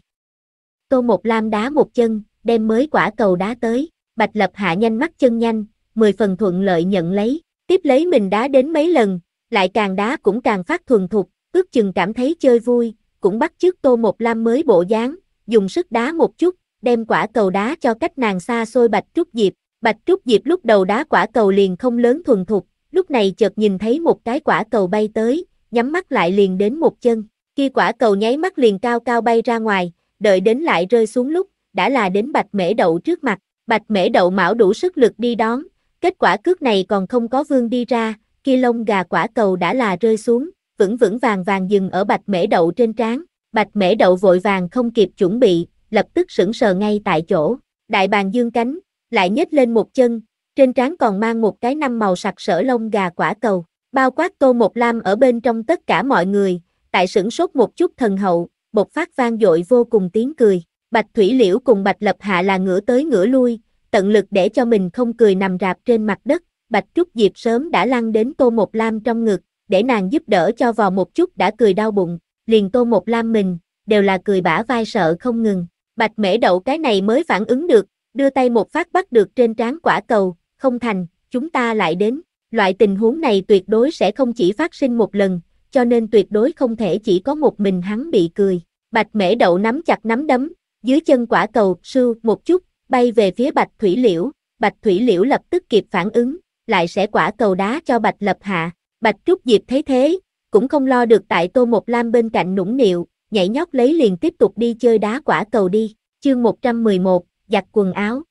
Tô Một Lam đá một chân, đem mới quả cầu đá tới, Bạch Lập Hạ nhanh mắt chân nhanh, mười phần thuận lợi nhận lấy, tiếp lấy mình đá đến mấy lần, lại càng đá cũng càng phát thuần thục, ước chừng cảm thấy chơi vui, cũng bắt chước Tô Một Lam mới bộ dáng, dùng sức đá một chút, đem quả cầu đá cho cách nàng xa xôi Bạch Trúc Diệp. Bạch Trúc Diệp lúc đầu đá quả cầu liền không lớn thuần thục, lúc này chợt nhìn thấy một cái quả cầu bay tới, nhắm mắt lại liền đến một chân, khi quả cầu nháy mắt liền cao cao bay ra ngoài, đợi đến lại rơi xuống lúc, đã là đến bạch mễ đậu trước mặt, bạch mễ đậu mão đủ sức lực đi đón, kết quả cước này còn không có vương đi ra, kia lông gà quả cầu đã là rơi xuống, vững vững vàng vàng dừng ở bạch mễ đậu trên trán, bạch mễ đậu vội vàng không kịp chuẩn bị, lập tức sững sờ ngay tại chỗ, đại bàng dương cánh, lại nhếch lên một chân, trên trán còn mang một cái năm màu sặc sỡ lông gà quả cầu, bao quát tô một lam ở bên trong tất cả mọi người, tại sửng sốt một chút thần hậu, bộc phát vang dội vô cùng tiếng cười, Bạch Thủy Liễu cùng Bạch Lập Hạ là ngửa tới ngửa lui, tận lực để cho mình không cười nằm rạp trên mặt đất, Bạch Trúc Diệp sớm đã lăn đến Tô Một Lam trong ngực, để nàng giúp đỡ cho vào một chút đã cười đau bụng, liền Tô Một Lam mình, đều là cười bả vai sợ không ngừng. Bạch Mễ Đậu cái này mới phản ứng được, đưa tay một phát bắt được trên trán quả cầu, không thành, chúng ta lại đến. Loại tình huống này tuyệt đối sẽ không chỉ phát sinh một lần, cho nên tuyệt đối không thể chỉ có một mình hắn bị cười. Bạch Mễ Đậu nắm chặt nắm đấm, dưới chân quả cầu, sưu, một chút, bay về phía Bạch Thủy Liễu, Bạch Thủy Liễu lập tức kịp phản ứng, lại sẽ quả cầu đá cho Bạch Lập Hạ. Bạch Trúc Diệp thấy thế, cũng không lo được tại Tô Một Lam bên cạnh nũng nịu, nhảy nhót lấy liền tiếp tục đi chơi đá quả cầu đi. Chương 111, giặt quần áo.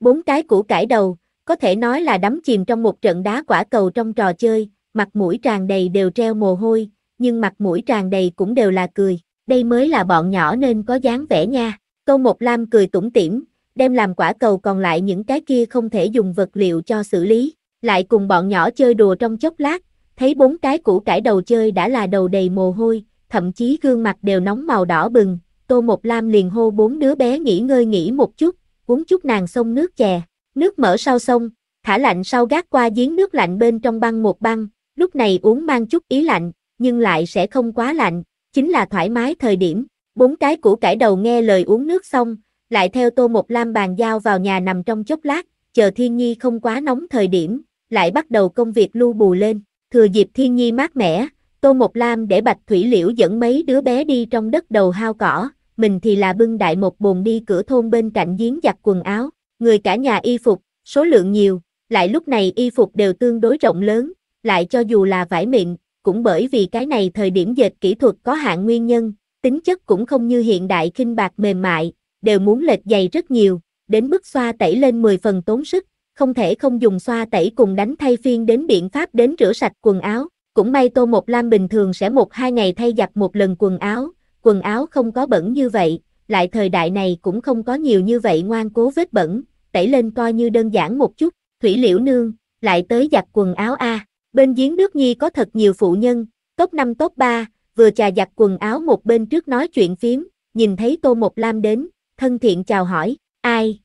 Bốn cái củ cải đầu, có thể nói là đắm chìm trong một trận đá quả cầu trong trò chơi, mặt mũi tràn đầy đều treo mồ hôi, nhưng mặt mũi tràn đầy cũng đều là cười. Đây mới là bọn nhỏ nên có dáng vẻ nha. Câu Một Lam cười tủm tỉm, đem làm quả cầu còn lại những cái kia không thể dùng vật liệu cho xử lý, lại cùng bọn nhỏ chơi đùa trong chốc lát, thấy bốn cái củ cải đầu chơi đã là đầu đầy mồ hôi, thậm chí gương mặt đều nóng màu đỏ bừng, Tô Một Lam liền hô bốn đứa bé nghỉ ngơi nghỉ một chút, uống chút nàng sông nước chè, nước mở sau sông, thả lạnh sau gác qua giếng nước lạnh bên trong băng một băng, lúc này uống mang chút ý lạnh, nhưng lại sẽ không quá lạnh, chính là thoải mái thời điểm. Bốn cái củ cải đầu nghe lời uống nước xong, lại theo Tô Một Lam bàn giao vào nhà nằm trong chốc lát, chờ Thiên Nhi không quá nóng thời điểm, lại bắt đầu công việc lưu bù lên, thừa dịp Thiên Nhi mát mẻ, Tô Một Lam để Bạch Thủy Liễu dẫn mấy đứa bé đi trong đất đầu hao cỏ, mình thì là bưng đại một bồn đi cửa thôn bên cạnh giếng giặt quần áo, người cả nhà y phục, số lượng nhiều, lại lúc này y phục đều tương đối rộng lớn, lại cho dù là vải mịn, cũng bởi vì cái này thời điểm dệt kỹ thuật có hạn nguyên nhân, tính chất cũng không như hiện đại kinh bạc mềm mại, đều muốn lệch dày rất nhiều, đến mức xoa tẩy lên 10 phần tốn sức, không thể không dùng xoa tẩy cùng đánh thay phiên đến biện pháp đến rửa sạch quần áo. Cũng may Tô Một Lam bình thường sẽ một hai ngày thay giặt một lần quần áo, quần áo không có bẩn như vậy, lại thời đại này cũng không có nhiều như vậy ngoan cố vết bẩn, tẩy lên coi như đơn giản một chút, Thủy Liễu Nương, lại tới giặt quần áo A. Bên giếng nước nhi có thật nhiều phụ nhân, top 5 top 3, vừa chà giặt quần áo một bên trước nói chuyện phím, nhìn thấy Tô Một Lam đến, thân thiện chào hỏi, ai?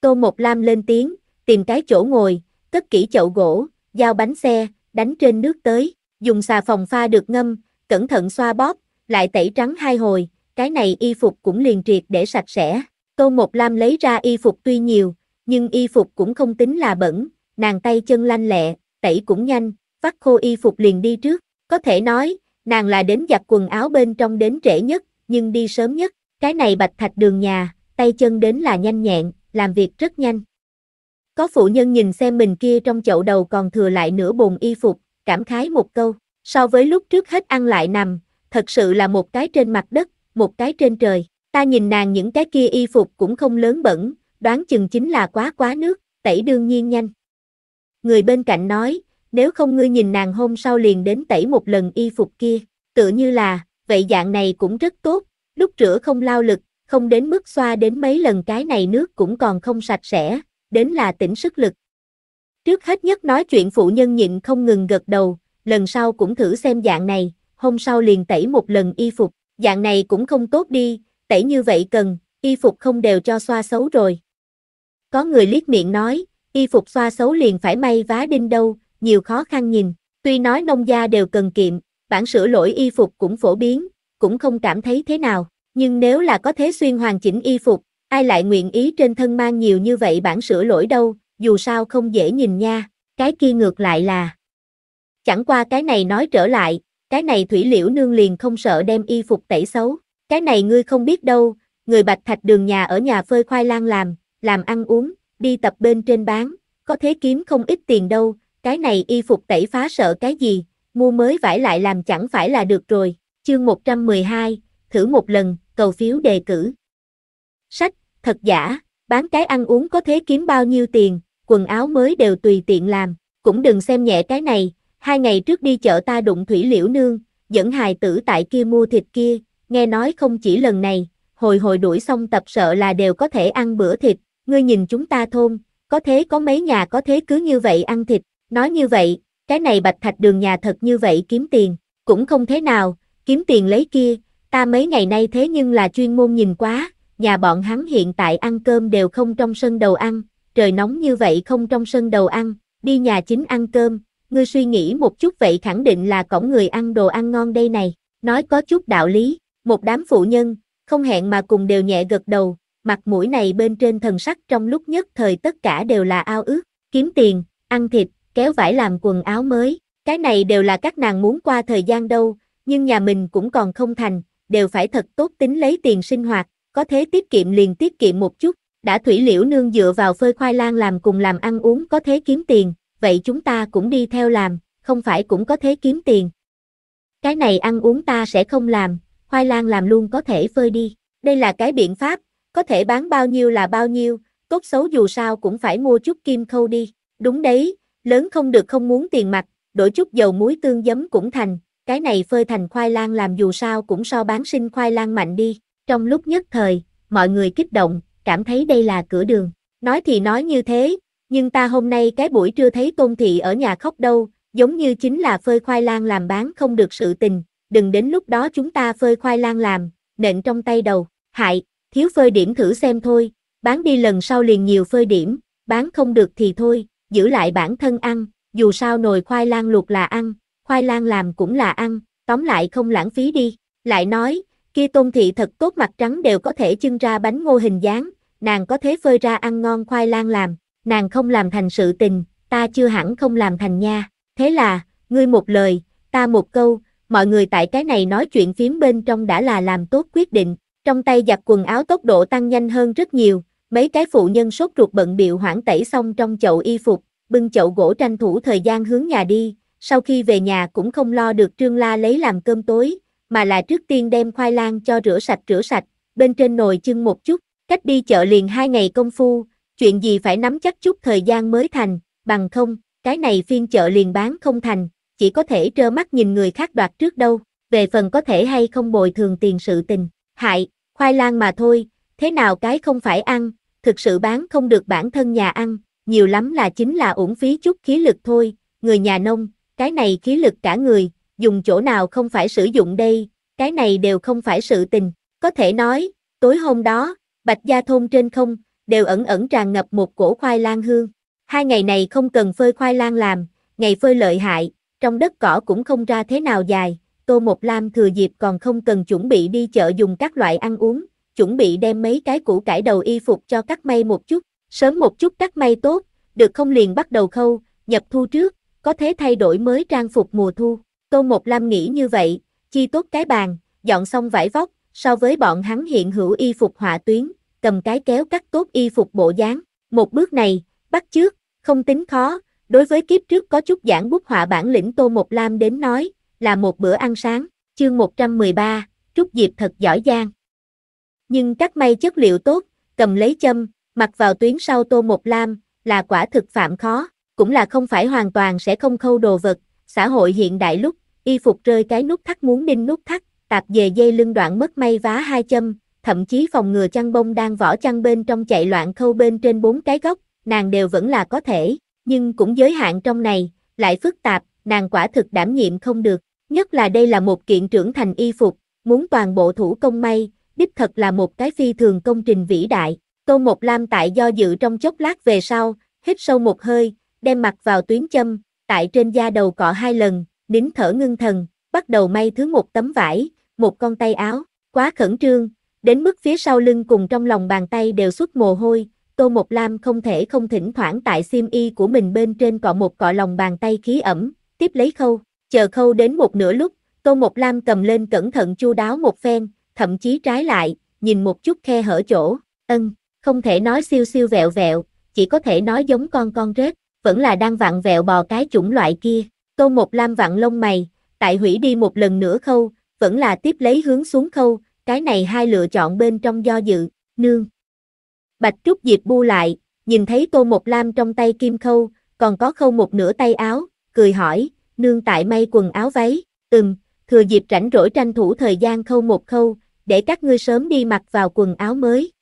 Tô Một Lam lên tiếng, tìm cái chỗ ngồi, cất kỹ chậu gỗ, dao bánh xe, đánh trên nước tới, dùng xà phòng pha được ngâm, cẩn thận xoa bóp, lại tẩy trắng hai hồi, cái này y phục cũng liền triệt để sạch sẽ. Tô Một Lam lấy ra y phục tuy nhiều, nhưng y phục cũng không tính là bẩn, nàng tay chân lanh lẹ, tẩy cũng nhanh, vắt khô y phục liền đi trước, có thể nói, nàng là đến giặt quần áo bên trong đến trễ nhất, nhưng đi sớm nhất, cái này bạch thạch đường nhà, tay chân đến là nhanh nhẹn, làm việc rất nhanh. Có phụ nhân nhìn xem mình kia trong chậu đầu còn thừa lại nửa bồn y phục, cảm khái một câu, so với lúc trước hết ăn lại nằm, thật sự là một cái trên mặt đất, một cái trên trời. Ta nhìn nàng những cái kia y phục cũng không lớn bẩn, đoán chừng chính là quá quá nước, tẩy đương nhiên nhanh. Người bên cạnh nói, nếu không ngươi nhìn nàng hôm sau liền đến tẩy một lần y phục kia, tự như là, vậy dạng này cũng rất tốt, lúc rửa không lao lực, không đến mức xoa đến mấy lần cái này nước cũng còn không sạch sẽ, đến là tỉnh sức lực. Trước hết nhất nói chuyện phụ nhân nhịn không ngừng gật đầu, lần sau cũng thử xem dạng này, hôm sau liền tẩy một lần y phục, dạng này cũng không tốt đi, tẩy như vậy cần, y phục không đều cho xoa xấu rồi. Có người liếc miệng nói, y phục xoa xấu liền phải may vá đinh đâu, nhiều khó khăn nhìn, tuy nói nông gia đều cần kiệm, bản sửa lỗi y phục cũng phổ biến, cũng không cảm thấy thế nào, nhưng nếu là có thế xuyên hoàn chỉnh y phục, ai lại nguyện ý trên thân mang nhiều như vậy bản sửa lỗi đâu, dù sao không dễ nhìn nha, cái kia ngược lại là. Chẳng qua cái này nói trở lại, cái này thủy liễu nương liền không sợ đem y phục tẩy xấu, cái này ngươi không biết đâu, người bạch thạch đường nhà ở nhà phơi khoai lang làm, làm ăn uống, đi tập bên trên bán, có thế kiếm không ít tiền đâu, cái này y phục tẩy phá sợ cái gì, mua mới vải lại làm chẳng phải là được rồi. Chương 112, thử một lần, cầu phiếu đề cử. Sách, thật giả, bán cái ăn uống có thế kiếm bao nhiêu tiền, quần áo mới đều tùy tiện làm, cũng đừng xem nhẹ cái này, hai ngày trước đi chợ ta đụng thủy liễu nương, dẫn hài tử tại kia mua thịt kia, nghe nói không chỉ lần này, hồi hồi đuổi xong tập sợ là đều có thể ăn bữa thịt, ngươi nhìn chúng ta thôn, có thế có mấy nhà có thế cứ như vậy ăn thịt, nói như vậy, cái này bạch thạch đường nhà thật như vậy kiếm tiền, cũng không thế nào, kiếm tiền lấy kia, ta mấy ngày nay thế nhưng là chuyên môn nhìn quá, nhà bọn hắn hiện tại ăn cơm đều không trong sân đầu ăn, trời nóng như vậy không trong sân đầu ăn, đi nhà chính ăn cơm, ngươi suy nghĩ một chút vậy khẳng định là cổng người ăn đồ ăn ngon đây này, nói có chút đạo lý, một đám phụ nhân, không hẹn mà cùng đều nhẹ gật đầu, mặt mũi này bên trên thần sắc trong lúc nhất thời tất cả đều là ao ước, kiếm tiền, ăn thịt, kéo vải làm quần áo mới, cái này đều là các nàng muốn qua thời gian đâu, nhưng nhà mình cũng còn không thành, đều phải thật tốt tính lấy tiền sinh hoạt, có thế tiết kiệm liền tiết kiệm một chút, đã thủy liễu nương dựa vào phơi khoai lang làm cùng làm ăn uống có thế kiếm tiền, vậy chúng ta cũng đi theo làm, không phải cũng có thế kiếm tiền. Cái này ăn uống ta sẽ không làm, khoai lang làm luôn có thể phơi đi, đây là cái biện pháp, có thể bán bao nhiêu là bao nhiêu, tốt xấu dù sao cũng phải mua chút kim khâu đi, đúng đấy, lớn không được không muốn tiền mặt, đổi chút dầu muối tương giấm cũng thành, cái này phơi thành khoai lang làm dù sao cũng so bán sinh khoai lang mạnh đi. Trong lúc nhất thời, mọi người kích động, cảm thấy đây là cửa đường. Nói thì nói như thế, nhưng ta hôm nay cái buổi trưa thấy tôn thị ở nhà khóc đâu, giống như chính là phơi khoai lang làm bán không được sự tình, đừng đến lúc đó chúng ta phơi khoai lang làm, nện trong tay đầu, hại, thiếu phơi điểm thử xem thôi, bán đi lần sau liền nhiều phơi điểm, bán không được thì thôi, giữ lại bản thân ăn, dù sao nồi khoai lang luộc là ăn, khoai lang làm cũng là ăn, tóm lại không lãng phí đi. Lại nói, kia tôn thị thật tốt mặt trắng đều có thể trưng ra bánh ngô hình dáng, nàng có thế phơi ra ăn ngon khoai lang làm, nàng không làm thành sự tình, ta chưa hẳn không làm thành nha. Thế là, ngươi một lời, ta một câu, mọi người tại cái này nói chuyện phiếm bên trong đã là làm tốt quyết định, trong tay giặt quần áo tốc độ tăng nhanh hơn rất nhiều, mấy cái phụ nhân sốt ruột bận biệu hoảng tẩy xong trong chậu y phục, bưng chậu gỗ tranh thủ thời gian hướng nhà đi, sau khi về nhà cũng không lo được Trương La lấy làm cơm tối, mà là trước tiên đem khoai lang cho rửa sạch rửa sạch, bên trên nồi chưng một chút, cách đi chợ liền hai ngày công phu, chuyện gì phải nắm chắc chút thời gian mới thành, bằng không, cái này phiên chợ liền bán không thành, chỉ có thể trơ mắt nhìn người khác đoạt trước đâu, về phần có thể hay không bồi thường tiền sự tình, hại, khoai lang mà thôi, thế nào cái không phải ăn, thực sự bán không được bản thân nhà ăn, nhiều lắm là chính là uổng phí chút khí lực thôi, người nhà nông, cái này khí lực cả người, dùng chỗ nào không phải sử dụng đây, cái này đều không phải sự tình, có thể nói, tối hôm đó, Bạch Gia Thôn trên không, đều ẩn ẩn tràn ngập một cổ khoai lang hương. Hai ngày này không cần phơi khoai lang làm, ngày phơi lợi hại, trong đất cỏ cũng không ra thế nào dài, Tô Một Lam thừa dịp còn không cần chuẩn bị đi chợ dùng các loại ăn uống, chuẩn bị đem mấy cái củ cải đầu y phục cho cắt may một chút, sớm một chút cắt may tốt, được không liền bắt đầu khâu, nhập thu trước, có thế thay đổi mới trang phục mùa thu. Tô Một Lam nghĩ như vậy, chi tốt cái bàn, dọn xong vải vóc, so với bọn hắn hiện hữu y phục họa tuyến, cầm cái kéo cắt tốt y phục bộ dáng. Một bước này, bắt trước, không tính khó, đối với kiếp trước có chút giảng bút họa bản lĩnh Tô Một Lam đến nói, là một bữa ăn sáng, chương 113, Trúc Diệp thật giỏi giang. Nhưng cắt may chất liệu tốt, cầm lấy châm, mặc vào tuyến sau Tô Một Lam, là quả thực phạm khó, cũng là không phải hoàn toàn sẽ không khâu đồ vật, xã hội hiện đại lúc, y phục rơi cái nút thắt muốn đinh nút thắt, tạp về dây lưng đoạn mất may vá hai châm, thậm chí phòng ngừa chăn bông đang vỏ chăn bên trong chạy loạn khâu bên trên bốn cái góc, nàng đều vẫn là có thể, nhưng cũng giới hạn trong này, lại phức tạp, nàng quả thực đảm nhiệm không được. Nhất là đây là một kiện trưởng thành y phục, muốn toàn bộ thủ công may, đích thật là một cái phi thường công trình vĩ đại. Tô Mộc Lam tại do dự trong chốc lát về sau, hít sâu một hơi, đem mặt vào tuyến châm, tại trên da đầu cọ hai lần, nín thở ngưng thần, bắt đầu may thứ một tấm vải, một con tay áo, quá khẩn trương, đến mức phía sau lưng cùng trong lòng bàn tay đều xuất mồ hôi, Tô Mộc Lam không thể không thỉnh thoảng tại sim y của mình bên trên cọ một cọ lòng bàn tay khí ẩm, tiếp lấy khâu, chờ khâu đến một nửa lúc, Tô Mộc Lam cầm lên cẩn thận chu đáo một phen, thậm chí trái lại, nhìn một chút khe hở chỗ, ân, không thể nói siêu siêu vẹo vẹo, chỉ có thể nói giống con con rết, vẫn là đang vặn vẹo bò cái chủng loại kia. Tô Mộc Lam vặn lông mày, tại hủy đi một lần nữa khâu, vẫn là tiếp lấy hướng xuống khâu, cái này hai lựa chọn bên trong do dự, nương. Bạch Trúc Diệp bu lại, nhìn thấy Tô Mộc Lam trong tay kim khâu, còn có khâu một nửa tay áo, cười hỏi, nương tại may quần áo váy, ừm, thừa dịp rảnh rỗi tranh thủ thời gian khâu một khâu, để các ngươi sớm đi mặc vào quần áo mới.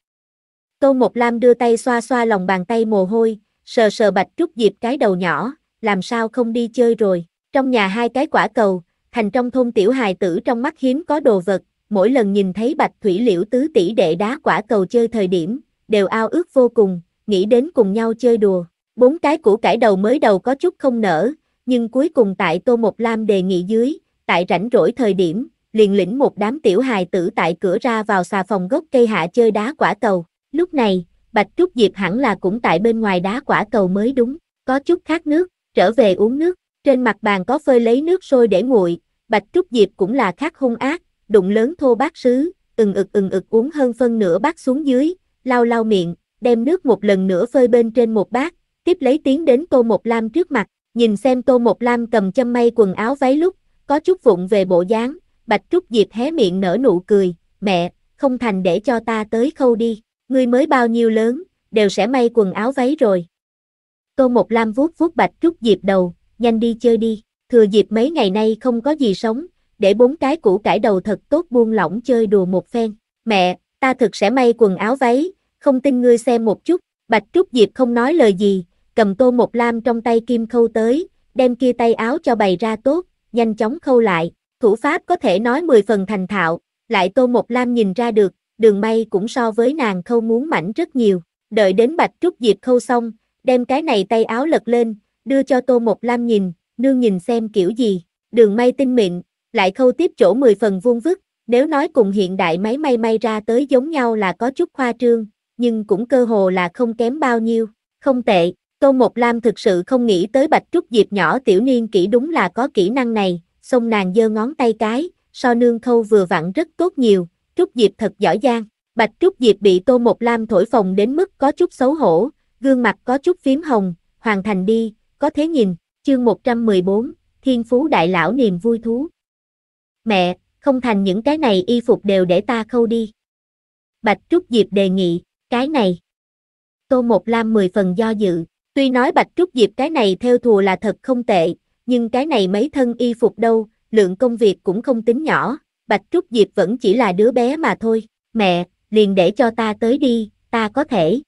Tô Mộc Lam đưa tay xoa xoa lòng bàn tay mồ hôi, sờ sờ Bạch Trúc Diệp cái đầu nhỏ, làm sao không đi chơi rồi. Trong nhà hai cái quả cầu, thành trong thôn tiểu hài tử trong mắt hiếm có đồ vật, mỗi lần nhìn thấy Bạch Thủy Liễu tứ tỷ đệ đá quả cầu chơi thời điểm, đều ao ước vô cùng, nghĩ đến cùng nhau chơi đùa. Bốn cái củ cải đầu mới đầu có chút không nở, nhưng cuối cùng tại Tô Mộc Lam đề nghị dưới, tại rảnh rỗi thời điểm, liền lĩnh một đám tiểu hài tử tại cửa ra vào xà phòng gốc cây hạ chơi đá quả cầu. Lúc này, Bạch Trúc Diệp hẳn là cũng tại bên ngoài đá quả cầu mới đúng, có chút khát nước, trở về uống nước, trên mặt bàn có phơi lấy nước sôi để nguội, Bạch Trúc Diệp cũng là khát hung ác, đụng lớn thô bát sứ, ừng ực ừng ực uống hơn phân nửa bát xuống dưới, lau lau miệng, đem nước một lần nữa phơi bên trên một bát, tiếp lấy tiến đến Tô Mộc Lam trước mặt, nhìn xem Tô Mộc Lam cầm châm may quần áo váy lúc, có chút vụng về bộ dáng, Bạch Trúc Diệp hé miệng nở nụ cười, mẹ, không thành để cho ta tới khâu đi, ngươi mới bao nhiêu lớn, đều sẽ may quần áo váy rồi. Tô Mộc Lam vuốt vuốt Bạch Trúc Diệp đầu, nhanh đi chơi đi, thừa dịp mấy ngày nay không có gì sống, để bốn cái củ cải đầu thật tốt buông lỏng chơi đùa một phen. Mẹ, ta thực sẽ may quần áo váy, không tin ngươi xem một chút, Bạch Trúc Diệp không nói lời gì, cầm tô một lam trong tay kim khâu tới, đem kia tay áo cho bày ra tốt, nhanh chóng khâu lại, thủ pháp có thể nói 10 phần thành thạo, lại tô một lam nhìn ra được, đường may cũng so với nàng khâu muốn mảnh rất nhiều, đợi đến Bạch Trúc Diệp khâu xong, đem cái này tay áo lật lên, đưa cho tô một lam nhìn, nương nhìn xem kiểu gì, đường may tinh mịn, lại khâu tiếp chỗ 10 phần vuông vức, nếu nói cùng hiện đại máy may may ra tới giống nhau là có chút khoa trương, nhưng cũng cơ hồ là không kém bao nhiêu, không tệ. Tô Mộc Lam thực sự không nghĩ tới Bạch Trúc Diệp nhỏ tiểu niên kỹ đúng là có kỹ năng này, xong nàng giơ ngón tay cái, so nương khâu vừa vặn rất tốt nhiều, Trúc Diệp thật giỏi giang. Bạch Trúc Diệp bị Tô Mộc Lam thổi phồng đến mức có chút xấu hổ, gương mặt có chút phím hồng, hoàn thành đi, có thế nhìn, chương 114, Thiên Phú Đại Lão niềm vui thú. Mẹ, không thành những cái này y phục đều để ta khâu đi. Bạch Trúc Diệp đề nghị, cái này. Tô Một Lam mười phần do dự, tuy nói Bạch Trúc Diệp cái này theo thùa là thật không tệ, nhưng cái này mấy thân y phục đâu, lượng công việc cũng không tính nhỏ, Bạch Trúc Diệp vẫn chỉ là đứa bé mà thôi, mẹ, liền để cho ta tới đi, ta có thể.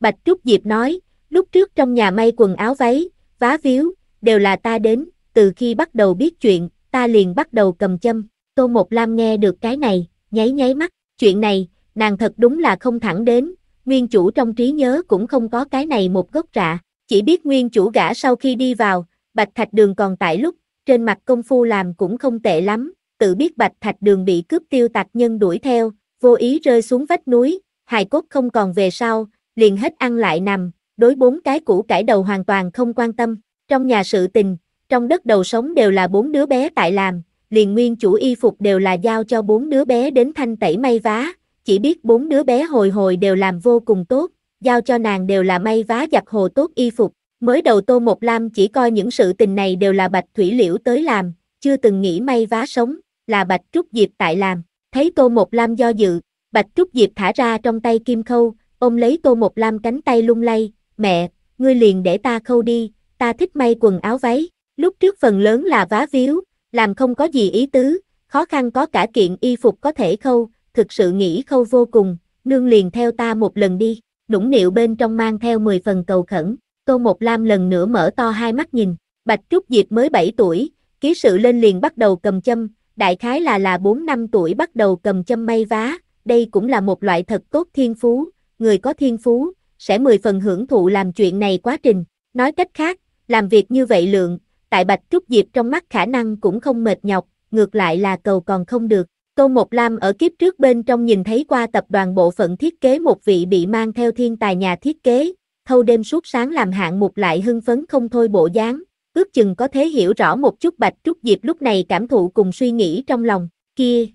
Bạch Trúc Diệp nói, lúc trước trong nhà may quần áo váy, vá víu, đều là ta đến, từ khi bắt đầu biết chuyện, ta liền bắt đầu cầm châm, Tô Một Lam nghe được cái này, nháy nháy mắt, chuyện này, nàng thật đúng là không thẳng đến, nguyên chủ trong trí nhớ cũng không có cái này một gốc rạ, chỉ biết nguyên chủ gã sau khi đi vào, Bạch Thạch Đường còn tại lúc, trên mặt công phu làm cũng không tệ lắm, tự biết Bạch Thạch Đường bị cướp tiêu tạc nhân đuổi theo, vô ý rơi xuống vách núi, hài cốt không còn về sau, liền hết ăn lại nằm, đối bốn cái củ cải đầu hoàn toàn không quan tâm, trong nhà sự tình, trong đất đầu sống đều là bốn đứa bé tại làm, liền nguyên chủ y phục đều là giao cho bốn đứa bé đến thanh tẩy may vá, chỉ biết bốn đứa bé hồi hồi đều làm vô cùng tốt, giao cho nàng đều là may vá giặt hồ tốt y phục. Mới đầu Tô Một Lam chỉ coi những sự tình này đều là Bạch Thủy Liễu tới làm, chưa từng nghĩ may vá sống, là Bạch Trúc Diệp tại làm. Thấy Tô Một Lam do dự, Bạch Trúc Diệp thả ra trong tay kim khâu, ôm lấy Tô Một Lam cánh tay lung lay, mẹ, ngươi liền để ta khâu đi, ta thích may quần áo váy. Lúc trước phần lớn là vá víu, làm không có gì ý tứ, khó khăn có cả kiện y phục có thể khâu, thực sự nghĩ khâu vô cùng, nương liền theo ta một lần đi, nũng nịu bên trong mang theo 10 phần cầu khẩn, Tô Một Lam lần nữa mở to hai mắt nhìn, Bạch Trúc Diệp mới 7 tuổi, ký sự lên liền bắt đầu cầm châm, đại khái là là 4 năm tuổi bắt đầu cầm châm may vá, đây cũng là một loại thật tốt thiên phú, người có thiên phú, sẽ 10 phần hưởng thụ làm chuyện này quá trình, nói cách khác, làm việc như vậy lượng, tại Bạch Trúc Diệp trong mắt khả năng cũng không mệt nhọc, ngược lại là cầu còn không được. Tô Một Lam ở kiếp trước bên trong nhìn thấy qua tập đoàn bộ phận thiết kế một vị bị mang theo thiên tài nhà thiết kế, thâu đêm suốt sáng làm hạng mục lại hưng phấn không thôi bộ dáng, ước chừng có thể hiểu rõ một chút Bạch Trúc Diệp lúc này cảm thụ cùng suy nghĩ trong lòng, kia.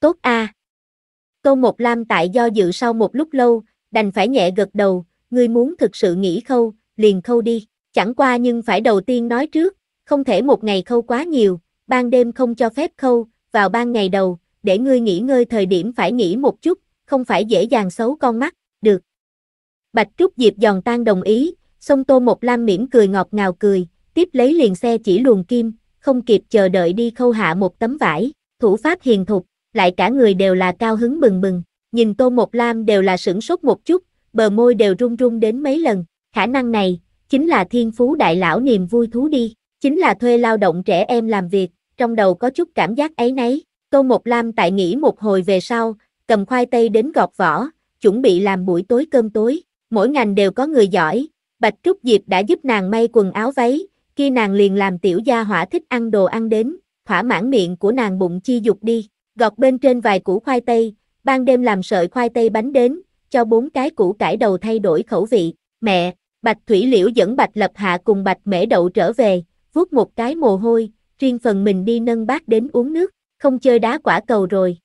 Tốt a. Tô Một Lam tại do dự sau một lúc lâu, đành phải nhẹ gật đầu, ngươi muốn thực sự nghỉ khâu, liền khâu đi, chẳng qua nhưng phải đầu tiên nói trước, không thể một ngày khâu quá nhiều, ban đêm không cho phép khâu, vào ban ngày đầu, để ngươi nghỉ ngơi thời điểm phải nghỉ một chút, không phải dễ dàng xấu con mắt, được. Bạch Trúc Diệp giòn tan đồng ý, sông Tô Một Lam mỉm cười ngọt ngào cười, tiếp lấy liền xe chỉ luồn kim, không kịp chờ đợi đi khâu hạ một tấm vải, thủ pháp hiền thục, lại cả người đều là cao hứng bừng bừng, nhìn Tô Một Lam đều là sửng sốt một chút, bờ môi đều run run đến mấy lần, khả năng này, chính là thiên phú đại lão niềm vui thú đi, chính là thuê lao động trẻ em làm việc, trong đầu có chút cảm giác ấy nấy, Tô Một Lam tại nghỉ một hồi về sau, cầm khoai tây đến gọt vỏ, chuẩn bị làm buổi tối cơm tối, mỗi ngành đều có người giỏi, Bạch Trúc Diệp đã giúp nàng may quần áo váy, khi nàng liền làm tiểu gia hỏa thích ăn đồ ăn đến, thỏa mãn miệng của nàng bụng chi dục đi, gọt bên trên vài củ khoai tây, ban đêm làm sợi khoai tây bánh đến, cho bốn cái củ cải đầu thay đổi khẩu vị, mẹ, Bạch Thủy Liễu dẫn Bạch Lập Hạ cùng Bạch Mễ Đậu trở về, vuốt một cái mồ hôi, riêng phần mình đi nâng bát đến uống nước, không chơi đá quả cầu rồi.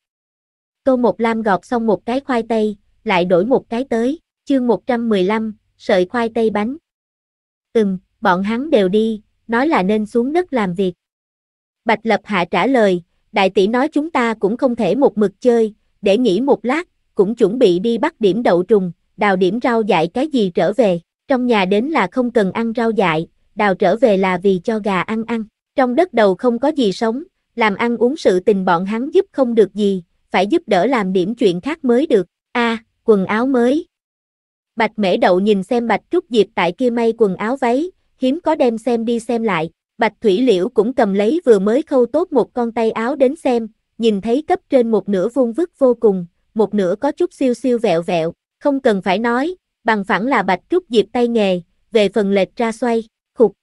Tô Một Lam gọt xong một cái khoai tây, lại đổi một cái tới, chương 115, sợi khoai tây bánh. Ừm, bọn hắn đều đi, nói là nên xuống đất làm việc. Bạch Lập Hạ trả lời, đại tỷ nói chúng ta cũng không thể một mực chơi, để nghỉ một lát, cũng chuẩn bị đi bắt điểm đậu trùng, đào điểm rau dại cái gì trở về, trong nhà đến là không cần ăn rau dại, đào trở về là vì cho gà ăn ăn, trong đất đầu không có gì sống, làm ăn uống sự tình bọn hắn giúp không được gì, phải giúp đỡ làm điểm chuyện khác mới được, a quần áo mới. Bạch mễ đậu nhìn xem Bạch Trúc Diệp tại kia may quần áo váy, hiếm có đem xem đi xem lại, Bạch Thủy Liễu cũng cầm lấy vừa mới khâu tốt một con tay áo đến xem, nhìn thấy cấp trên một nửa vuông vức vô cùng, một nửa có chút siêu siêu vẹo vẹo, không cần phải nói, bằng phẳng là Bạch Trúc Diệp tay nghề, về phần lệch ra xoay, khục.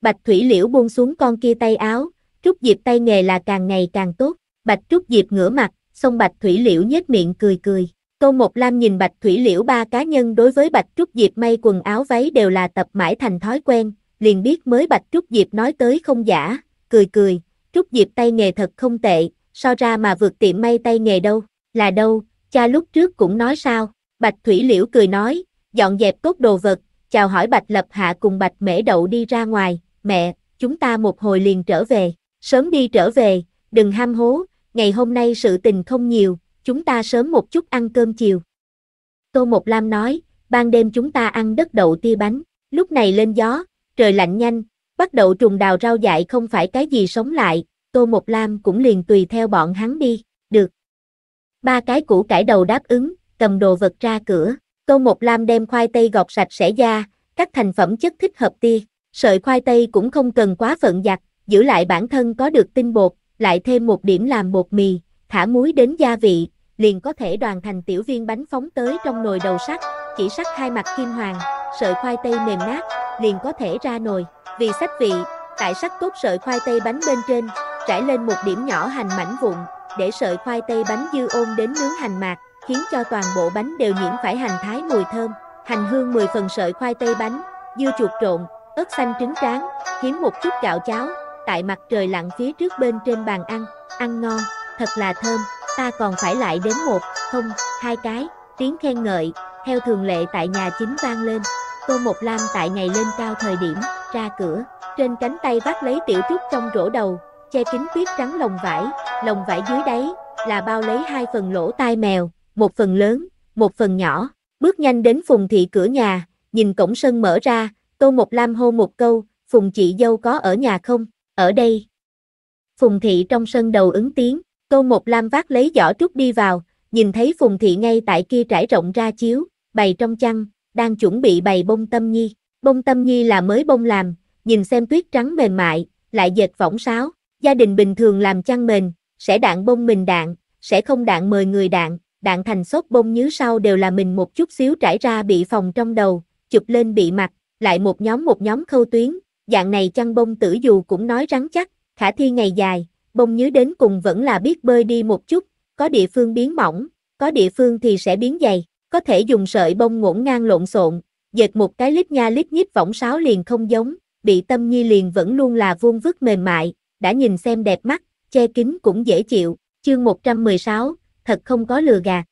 Bạch Thủy Liễu buông xuống con kia tay áo, Trúc Diệp tay nghề là càng ngày càng tốt, Bạch Trúc Diệp ngửa mặt, xong Bạch Thủy Liễu nhếch miệng cười cười. Tô Mộc Lam nhìn Bạch Thủy Liễu ba cá nhân đối với Bạch Trúc Diệp may quần áo váy đều là tập mãi thành thói quen, liền biết mới Bạch Trúc Diệp nói tới không giả, cười cười, Trúc Diệp tay nghề thật không tệ, so ra mà vượt tiệm may tay nghề đâu, là đâu, cha lúc trước cũng nói sao, Bạch Thủy Liễu cười nói, dọn dẹp cốt đồ vật, chào hỏi Bạch Lập Hạ cùng Bạch Mễ Đậu đi ra ngoài, mẹ, chúng ta một hồi liền trở về, sớm đi trở về, đừng ham hố, ngày hôm nay sự tình không nhiều, chúng ta sớm một chút ăn cơm chiều. Tô Mộc Lam nói, ban đêm chúng ta ăn đất đậu tia bánh, lúc này lên gió, trời lạnh nhanh, bắt đầu trùng đào rau dại không phải cái gì sống lại, Tô Mộc Lam cũng liền tùy theo bọn hắn đi, được. Ba cái củ cải đầu đáp ứng, cầm đồ vật ra cửa, Câu một Lam đem khoai tây gọt sạch sẽ ra, các thành phẩm chất thích hợp tia, sợi khoai tây cũng không cần quá phận giặt, giữ lại bản thân có được tinh bột, lại thêm một điểm làm bột mì, thả muối đến gia vị, liền có thể đoàn thành tiểu viên bánh phóng tới trong nồi đầu sắt, chỉ sắt hai mặt kim hoàng, sợi khoai tây mềm nát, liền có thể ra nồi. Vì sách vị, tại sắc tốt sợi khoai tây bánh bên trên, trải lên một điểm nhỏ hành mảnh vụn, để sợi khoai tây bánh dư ôn đến nướng hành mạc, khiến cho toàn bộ bánh đều nhiễm phải hành thái mùi thơm. Hành hương 10 phần sợi khoai tây bánh, dưa chuột trộn, ớt xanh trứng tráng, hiếm một chút gạo cháo, tại mặt trời lặn phía trước bên trên bàn ăn, ăn ngon, thật là thơm, ta còn phải lại đến một, không, hai cái, tiếng khen ngợi, theo thường lệ tại nhà chính vang lên. Tô một Lam tại ngày lên cao thời điểm, ra cửa, trên cánh tay vác lấy tiểu trúc trong rổ đầu, che kín tuyết trắng lồng vải, lồng vải dưới đáy, là bao lấy hai phần lỗ tai mèo, một phần lớn, một phần nhỏ, bước nhanh đến phùng thị cửa nhà, nhìn cổng sân mở ra, Tô Mộc Lam hô một câu, phùng chị dâu có ở nhà không, ở đây. Phùng thị trong sân đầu ứng tiếng, Tô Mộc Lam vác lấy giỏ trúc đi vào, nhìn thấy Phùng thị ngay tại kia trải rộng ra chiếu, bày trong chăn, đang chuẩn bị bày bông tâm nhi. Bông tâm nhi là mới bông làm, nhìn xem tuyết trắng mềm mại, lại dệt võng sáo. Gia đình bình thường làm chăn mền, sẽ đạn bông mình đạn, sẽ không đạn mời người đạn, đạn thành xốp bông nhứ sau đều là mình một chút xíu trải ra bị phòng trong đầu, chụp lên bị mặt, lại một nhóm một nhóm khâu tuyến, dạng này chăn bông tử dù cũng nói rắn chắc, khả thi ngày dài, bông nhứ đến cùng vẫn là biết bơi đi một chút, có địa phương biến mỏng, có địa phương thì sẽ biến dày, có thể dùng sợi bông ngổn ngang lộn xộn, dệt một cái lít nha lít nhít võng sáo liền không giống, bị tâm nhi liền vẫn luôn là vuông vức mềm mại, đã nhìn xem đẹp mắt, che kín cũng dễ chịu, chương 116, thật không có lừa gạt.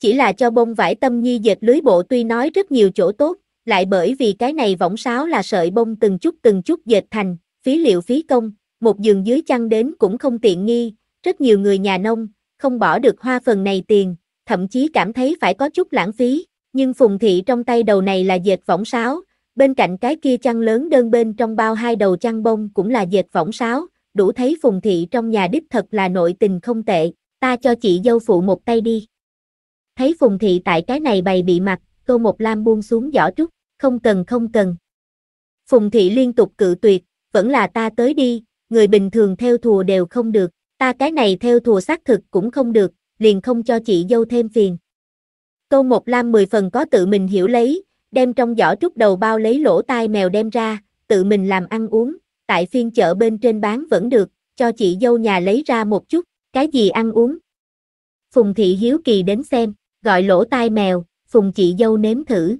Chỉ là cho bông vải tâm nhi dệt lưới bộ tuy nói rất nhiều chỗ tốt, lại bởi vì cái này võng sáo là sợi bông từng chút từng chút dệt thành, phí liệu phí công, một giường dưới chăn đến cũng không tiện nghi, rất nhiều người nhà nông, không bỏ được hoa phần này tiền, thậm chí cảm thấy phải có chút lãng phí, nhưng phùng thị trong tay đầu này là dệt võng sáo, bên cạnh cái kia chăn lớn đơn bên trong bao hai đầu chăn bông cũng là dệt võng sáo, đủ thấy phùng thị trong nhà đích thật là nội tình không tệ, ta cho chị dâu phụ một tay đi. Thấy phùng thị tại cái này bày bị mặt, tô một lam buông xuống giỏ trúc, không cần không cần. Phùng thị liên tục cự tuyệt, vẫn là ta tới đi, người bình thường theo thùa đều không được, ta cái này theo thùa xác thực cũng không được, liền không cho chị dâu thêm phiền. Tô Một Lam mười phần có tự mình hiểu lấy, đem trong giỏ trúc đầu bao lấy lỗ tai mèo đem ra, tự mình làm ăn uống, tại phiên chợ bên trên bán vẫn được, cho chị dâu nhà lấy ra một chút, cái gì ăn uống. Phùng thị hiếu kỳ đến xem, gọi lỗ tai mèo, phùng chị dâu nếm thử.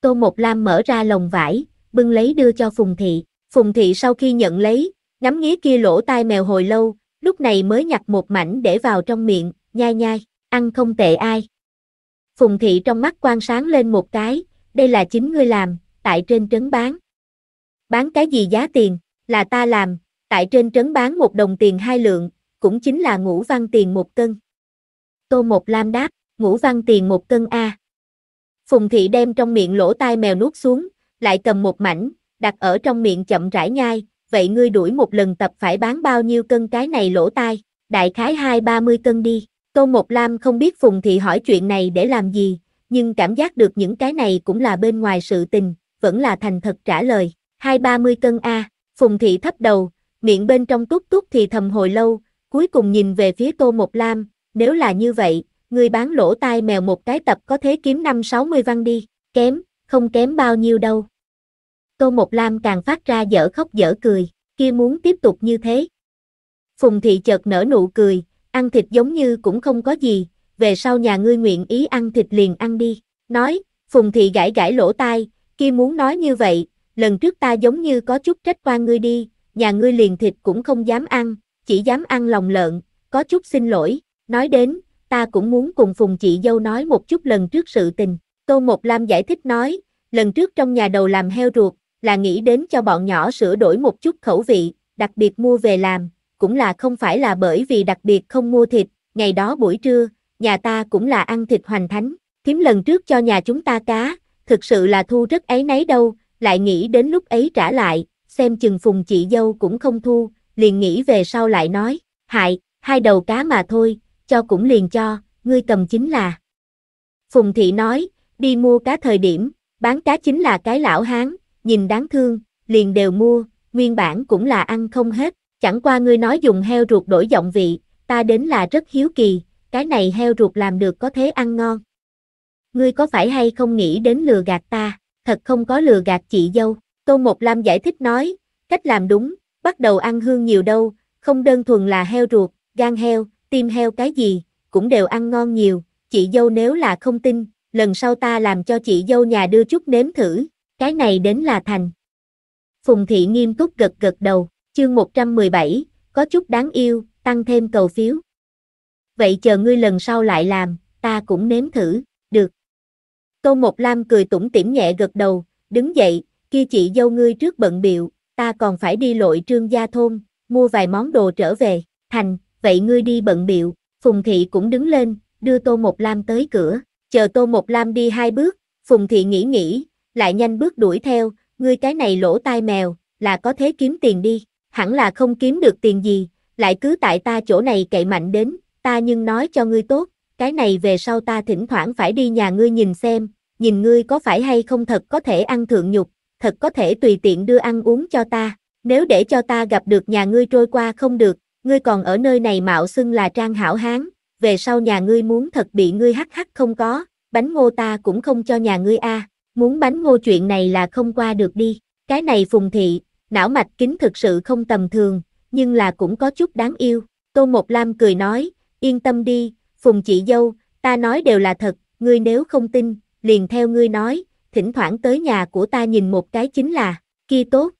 Tô Một Lam mở ra lồng vải, bưng lấy đưa cho Phùng thị, Phùng thị sau khi nhận lấy, ngắm nghía kia lỗ tai mèo hồi lâu, lúc này mới nhặt một mảnh để vào trong miệng, nhai nhai, ăn không tệ ai. Phùng thị trong mắt quan sáng lên một cái, đây là chính ngươi làm, tại trên trấn bán. Bán cái gì giá tiền, là ta làm, tại trên trấn bán một đồng tiền hai lượng, cũng chính là ngũ văn tiền một cân. Tô Một Lam đáp, ngũ văn tiền một cân A. Phùng thị đem trong miệng lỗ tai mèo nuốt xuống, lại cầm một mảnh, đặt ở trong miệng chậm rãi nhai, vậy ngươi đuổi một lần tập phải bán bao nhiêu cân cái này lỗ tai, đại khái hai ba mươi cân đi. Tô Một Lam không biết Phùng Thị hỏi chuyện này để làm gì, nhưng cảm giác được những cái này cũng là bên ngoài sự tình, vẫn là thành thật trả lời, hai ba mươi cân A, Phùng Thị thấp đầu, miệng bên trong tút tút thì thầm hồi lâu, cuối cùng nhìn về phía Tô Một Lam, nếu là như vậy, ngươi bán lỗ tai mèo một cái tập có thể kiếm năm sáu mươi văn đi, kém, không kém bao nhiêu đâu. Tô Một Lam càng phát ra dở khóc dở cười, kia muốn tiếp tục như thế. Phùng Thị chợt nở nụ cười, ăn thịt giống như cũng không có gì, về sau nhà ngươi nguyện ý ăn thịt liền ăn đi. Nói, Phùng Thị gãi gãi lỗ tai, kia muốn nói như vậy, lần trước ta giống như có chút trách qua ngươi đi, nhà ngươi liền thịt cũng không dám ăn, chỉ dám ăn lòng lợn, có chút xin lỗi, nói đến, ta cũng muốn cùng Phùng chị dâu nói một chút lần trước sự tình. Tô Một Lam giải thích nói, lần trước trong nhà đầu làm heo ruột, là nghĩ đến cho bọn nhỏ sửa đổi một chút khẩu vị, đặc biệt mua về làm, cũng là không phải là bởi vì đặc biệt không mua thịt, ngày đó buổi trưa, nhà ta cũng là ăn thịt hoành thánh, thím lần trước cho nhà chúng ta cá, thực sự là thu rất ấy nấy đâu, lại nghĩ đến lúc ấy trả lại, xem chừng phùng chị dâu cũng không thu, liền nghĩ về sau lại nói, hại, hai đầu cá mà thôi, cho cũng liền cho, ngươi cầm chính là. Phùng thị nói, đi mua cá thời điểm, bán cá chính là cái lão hán, nhìn đáng thương, liền đều mua, nguyên bản cũng là ăn không hết, chẳng qua ngươi nói dùng heo ruột đổi giọng vị, ta đến là rất hiếu kỳ, cái này heo ruột làm được có thế ăn ngon. Ngươi có phải hay không nghĩ đến lừa gạt ta, thật không có lừa gạt chị dâu, Tô Một Lam giải thích nói, cách làm đúng, bắt đầu ăn hương nhiều đâu, không đơn thuần là heo ruột, gan heo, tim heo cái gì, cũng đều ăn ngon nhiều, chị dâu nếu là không tin, lần sau ta làm cho chị dâu nhà đưa chút nếm thử, cái này đến là thành. Phùng thị nghiêm túc gật gật đầu, chương 117, có chút đáng yêu, tăng thêm cầu phiếu. Vậy chờ ngươi lần sau lại làm, ta cũng nếm thử, được. Tô Một Lam cười tủm tỉm nhẹ gật đầu, đứng dậy, kia chị dâu ngươi trước bận biệu, ta còn phải đi lội trương gia thôn, mua vài món đồ trở về, thành, vậy ngươi đi bận biệu, Phùng Thị cũng đứng lên, đưa Tô Một Lam tới cửa, chờ Tô Một Lam đi hai bước, Phùng Thị nghĩ nghĩ, lại nhanh bước đuổi theo, ngươi cái này lỗ tai mèo, là có thế kiếm tiền đi, hẳn là không kiếm được tiền gì, lại cứ tại ta chỗ này cậy mạnh đến, ta nhưng nói cho ngươi tốt, cái này về sau ta thỉnh thoảng phải đi nhà ngươi nhìn xem, nhìn ngươi có phải hay không thật có thể ăn thượng nhục, thật có thể tùy tiện đưa ăn uống cho ta, nếu để cho ta gặp được nhà ngươi trôi qua không được, ngươi còn ở nơi này mạo xưng là trang hảo hán, về sau nhà ngươi muốn thật bị ngươi hắc hắc không có, bánh ngô ta cũng không cho nhà ngươi a, muốn bánh ngô chuyện này là không qua được đi, cái này phùng thị, não mạch kính thực sự không tầm thường, nhưng là cũng có chút đáng yêu, Tô Một Lam cười nói, yên tâm đi, phùng chị dâu, ta nói đều là thật, ngươi nếu không tin, liền theo ngươi nói, thỉnh thoảng tới nhà của ta nhìn một cái chính là, kia tốt.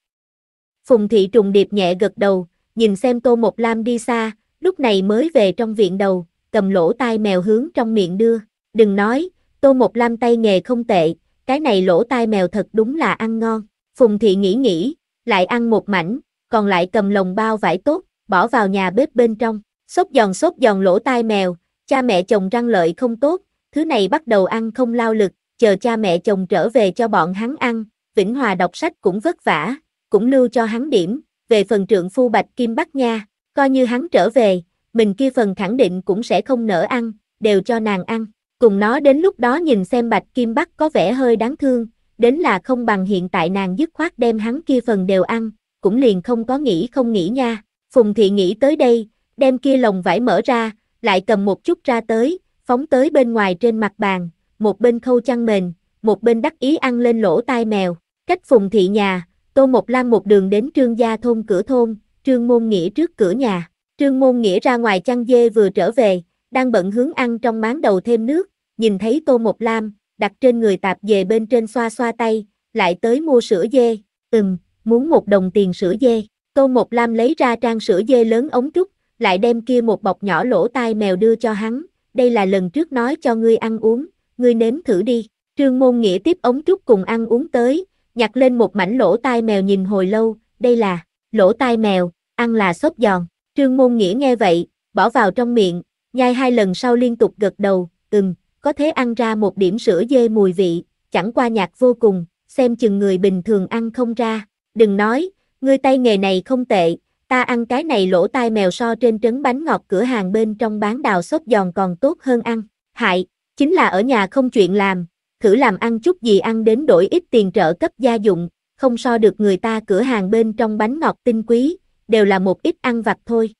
Phùng thị trùng điệp nhẹ gật đầu, nhìn xem Tô Một Lam đi xa, lúc này mới về trong viện đầu, cầm lỗ tai mèo hướng trong miệng đưa. Đừng nói, Tô Một Lam tay nghề không tệ, cái này lỗ tai mèo thật đúng là ăn ngon. Phùng thị nghĩ nghĩ, lại ăn một mảnh, còn lại cầm lồng bao vải tốt, bỏ vào nhà bếp bên trong. Xốp giòn xốp giòn lỗ tai mèo, cha mẹ chồng răng lợi không tốt, thứ này bắt đầu ăn không lao lực, chờ cha mẹ chồng trở về cho bọn hắn ăn, Vĩnh Hòa đọc sách cũng vất vả, cũng lưu cho hắn điểm, về phần trượng phu Bạch Kim Bắc nha, coi như hắn trở về, mình kia phần khẳng định cũng sẽ không nỡ ăn, đều cho nàng ăn. Cùng nó đến lúc đó nhìn xem Bạch Kim Bắc có vẻ hơi đáng thương, đến là không bằng hiện tại nàng dứt khoát đem hắn kia phần đều ăn, cũng liền không có nghĩ không nghĩ nha. Phùng Thị nghĩ tới đây, đem kia lồng vải mở ra, lại cầm một chút ra tới, phóng tới bên ngoài trên mặt bàn, một bên khâu chăn mền, một bên đắc ý ăn lên lỗ tai mèo. Cách Phùng Thị nhà, Tô Một Lam một đường đến Trương Gia thôn cửa thôn, Trương Môn Nghĩa trước cửa nhà. Trương Môn Nghĩa ra ngoài chăn dê vừa trở về, đang bận hướng ăn trong máng đầu thêm nước, nhìn thấy Tô Một Lam, đặt trên người tạp về bên trên xoa xoa tay, lại tới mua sữa dê, ừm, muốn một đồng tiền sữa dê. Tô Một Lam lấy ra trang sữa dê lớn ống trúc, lại đem kia một bọc nhỏ lỗ tai mèo đưa cho hắn, đây là lần trước nói cho ngươi ăn uống, ngươi nếm thử đi. Trương Môn Nghĩa tiếp ống trúc cùng ăn uống tới, nhặt lên một mảnh lỗ tai mèo nhìn hồi lâu, đây là, lỗ tai mèo, ăn là xốp giòn. Trương Môn Nghĩa nghe vậy, bỏ vào trong miệng, nhai hai lần sau liên tục gật đầu, ừm, có thể ăn ra một điểm sữa dê mùi vị, chẳng qua nhạt vô cùng, xem chừng người bình thường ăn không ra. Đừng nói, ngươi tay nghề này không tệ, ta ăn cái này lỗ tai mèo so trên trấn bánh ngọt cửa hàng bên trong bán đào xốp giòn còn tốt hơn ăn. Hại, chính là ở nhà không chuyện làm, thử làm ăn chút gì ăn đến đổi ít tiền trợ cấp gia dụng, không so được người ta cửa hàng bên trong bánh ngọt tinh quý, đều là một ít ăn vặt thôi.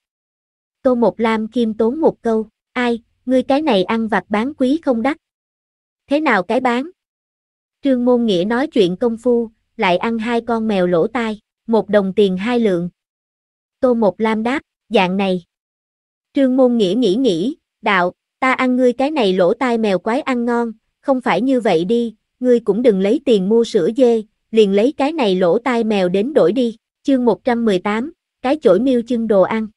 Tô Một Lam kim tốn một câu, ai, ngươi cái này ăn vặt bán quý không đắt. Thế nào cái bán? Trương Môn Nghĩa nói chuyện công phu, lại ăn hai con mèo lỗ tai, một đồng tiền hai lượng. Tô Một Lam đáp, dạng này. Trương Môn Nghĩa nghĩ nghĩ, đạo, ta ăn ngươi cái này lỗ tai mèo quái ăn ngon, không phải như vậy đi, ngươi cũng đừng lấy tiền mua sữa dê, liền lấy cái này lỗ tai mèo đến đổi đi. Chương 118, cái chổi miêu chân đồ ăn.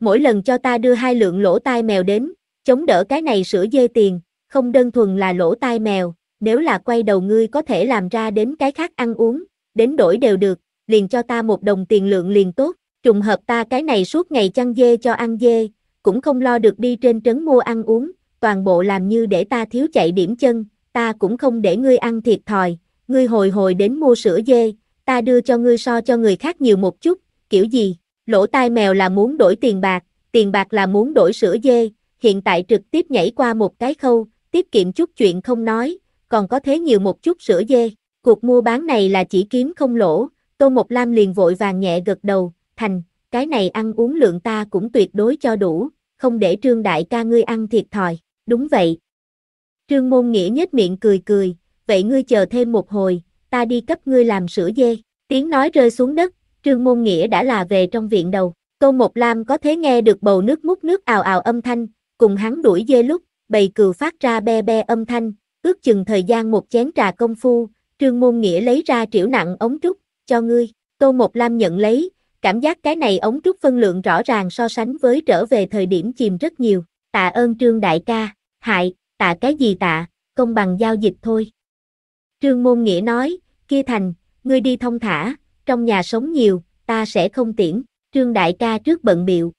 Mỗi lần cho ta đưa hai lượng lỗ tai mèo đến, chống đỡ cái này sữa dê tiền, không đơn thuần là lỗ tai mèo, nếu là quay đầu ngươi có thể làm ra đến cái khác ăn uống, đến đổi đều được, liền cho ta một đồng tiền lượng liền tốt, trùng hợp ta cái này suốt ngày chăn dê cho ăn dê, cũng không lo được đi trên trấn mua ăn uống, toàn bộ làm như để ta thiếu chạy điểm chân, ta cũng không để ngươi ăn thiệt thòi, ngươi hồi hồi đến mua sữa dê, ta đưa cho ngươi so cho người khác nhiều một chút, kiểu gì, lỗ tai mèo là muốn đổi tiền bạc, tiền bạc là muốn đổi sữa dê, hiện tại trực tiếp nhảy qua một cái khâu, tiết kiệm chút chuyện không nói, còn có thế nhiều một chút sữa dê, cuộc mua bán này là chỉ kiếm không lỗ, Tô Mộc Lam liền vội vàng nhẹ gật đầu, thành, cái này ăn uống lượng ta cũng tuyệt đối cho đủ, không để trương đại ca ngươi ăn thiệt thòi, đúng vậy. Trương Môn Nghĩa nhếch miệng cười cười, vậy ngươi chờ thêm một hồi, ta đi cấp ngươi làm sữa dê, tiếng nói rơi xuống đất, Trương Môn Nghĩa đã là về trong viện đầu, Tô một Lam có thể nghe được bầu nước mút nước ào ào âm thanh, cùng hắn đuổi dê lúc, bầy cừu phát ra be be âm thanh, ước chừng thời gian một chén trà công phu, Trương Môn Nghĩa lấy ra triểu nặng ống trúc, cho ngươi, Tô một Lam nhận lấy, cảm giác cái này ống trúc phân lượng rõ ràng so sánh với trở về thời điểm chìm rất nhiều, tạ ơn Trương Đại ca, hại, tạ cái gì tạ, công bằng giao dịch thôi. Trương Môn Nghĩa nói, kia thành, ngươi đi thông thả, trong nhà sống nhiều, ta sẽ không tiễn, Trương Đại ca trước bận biệu.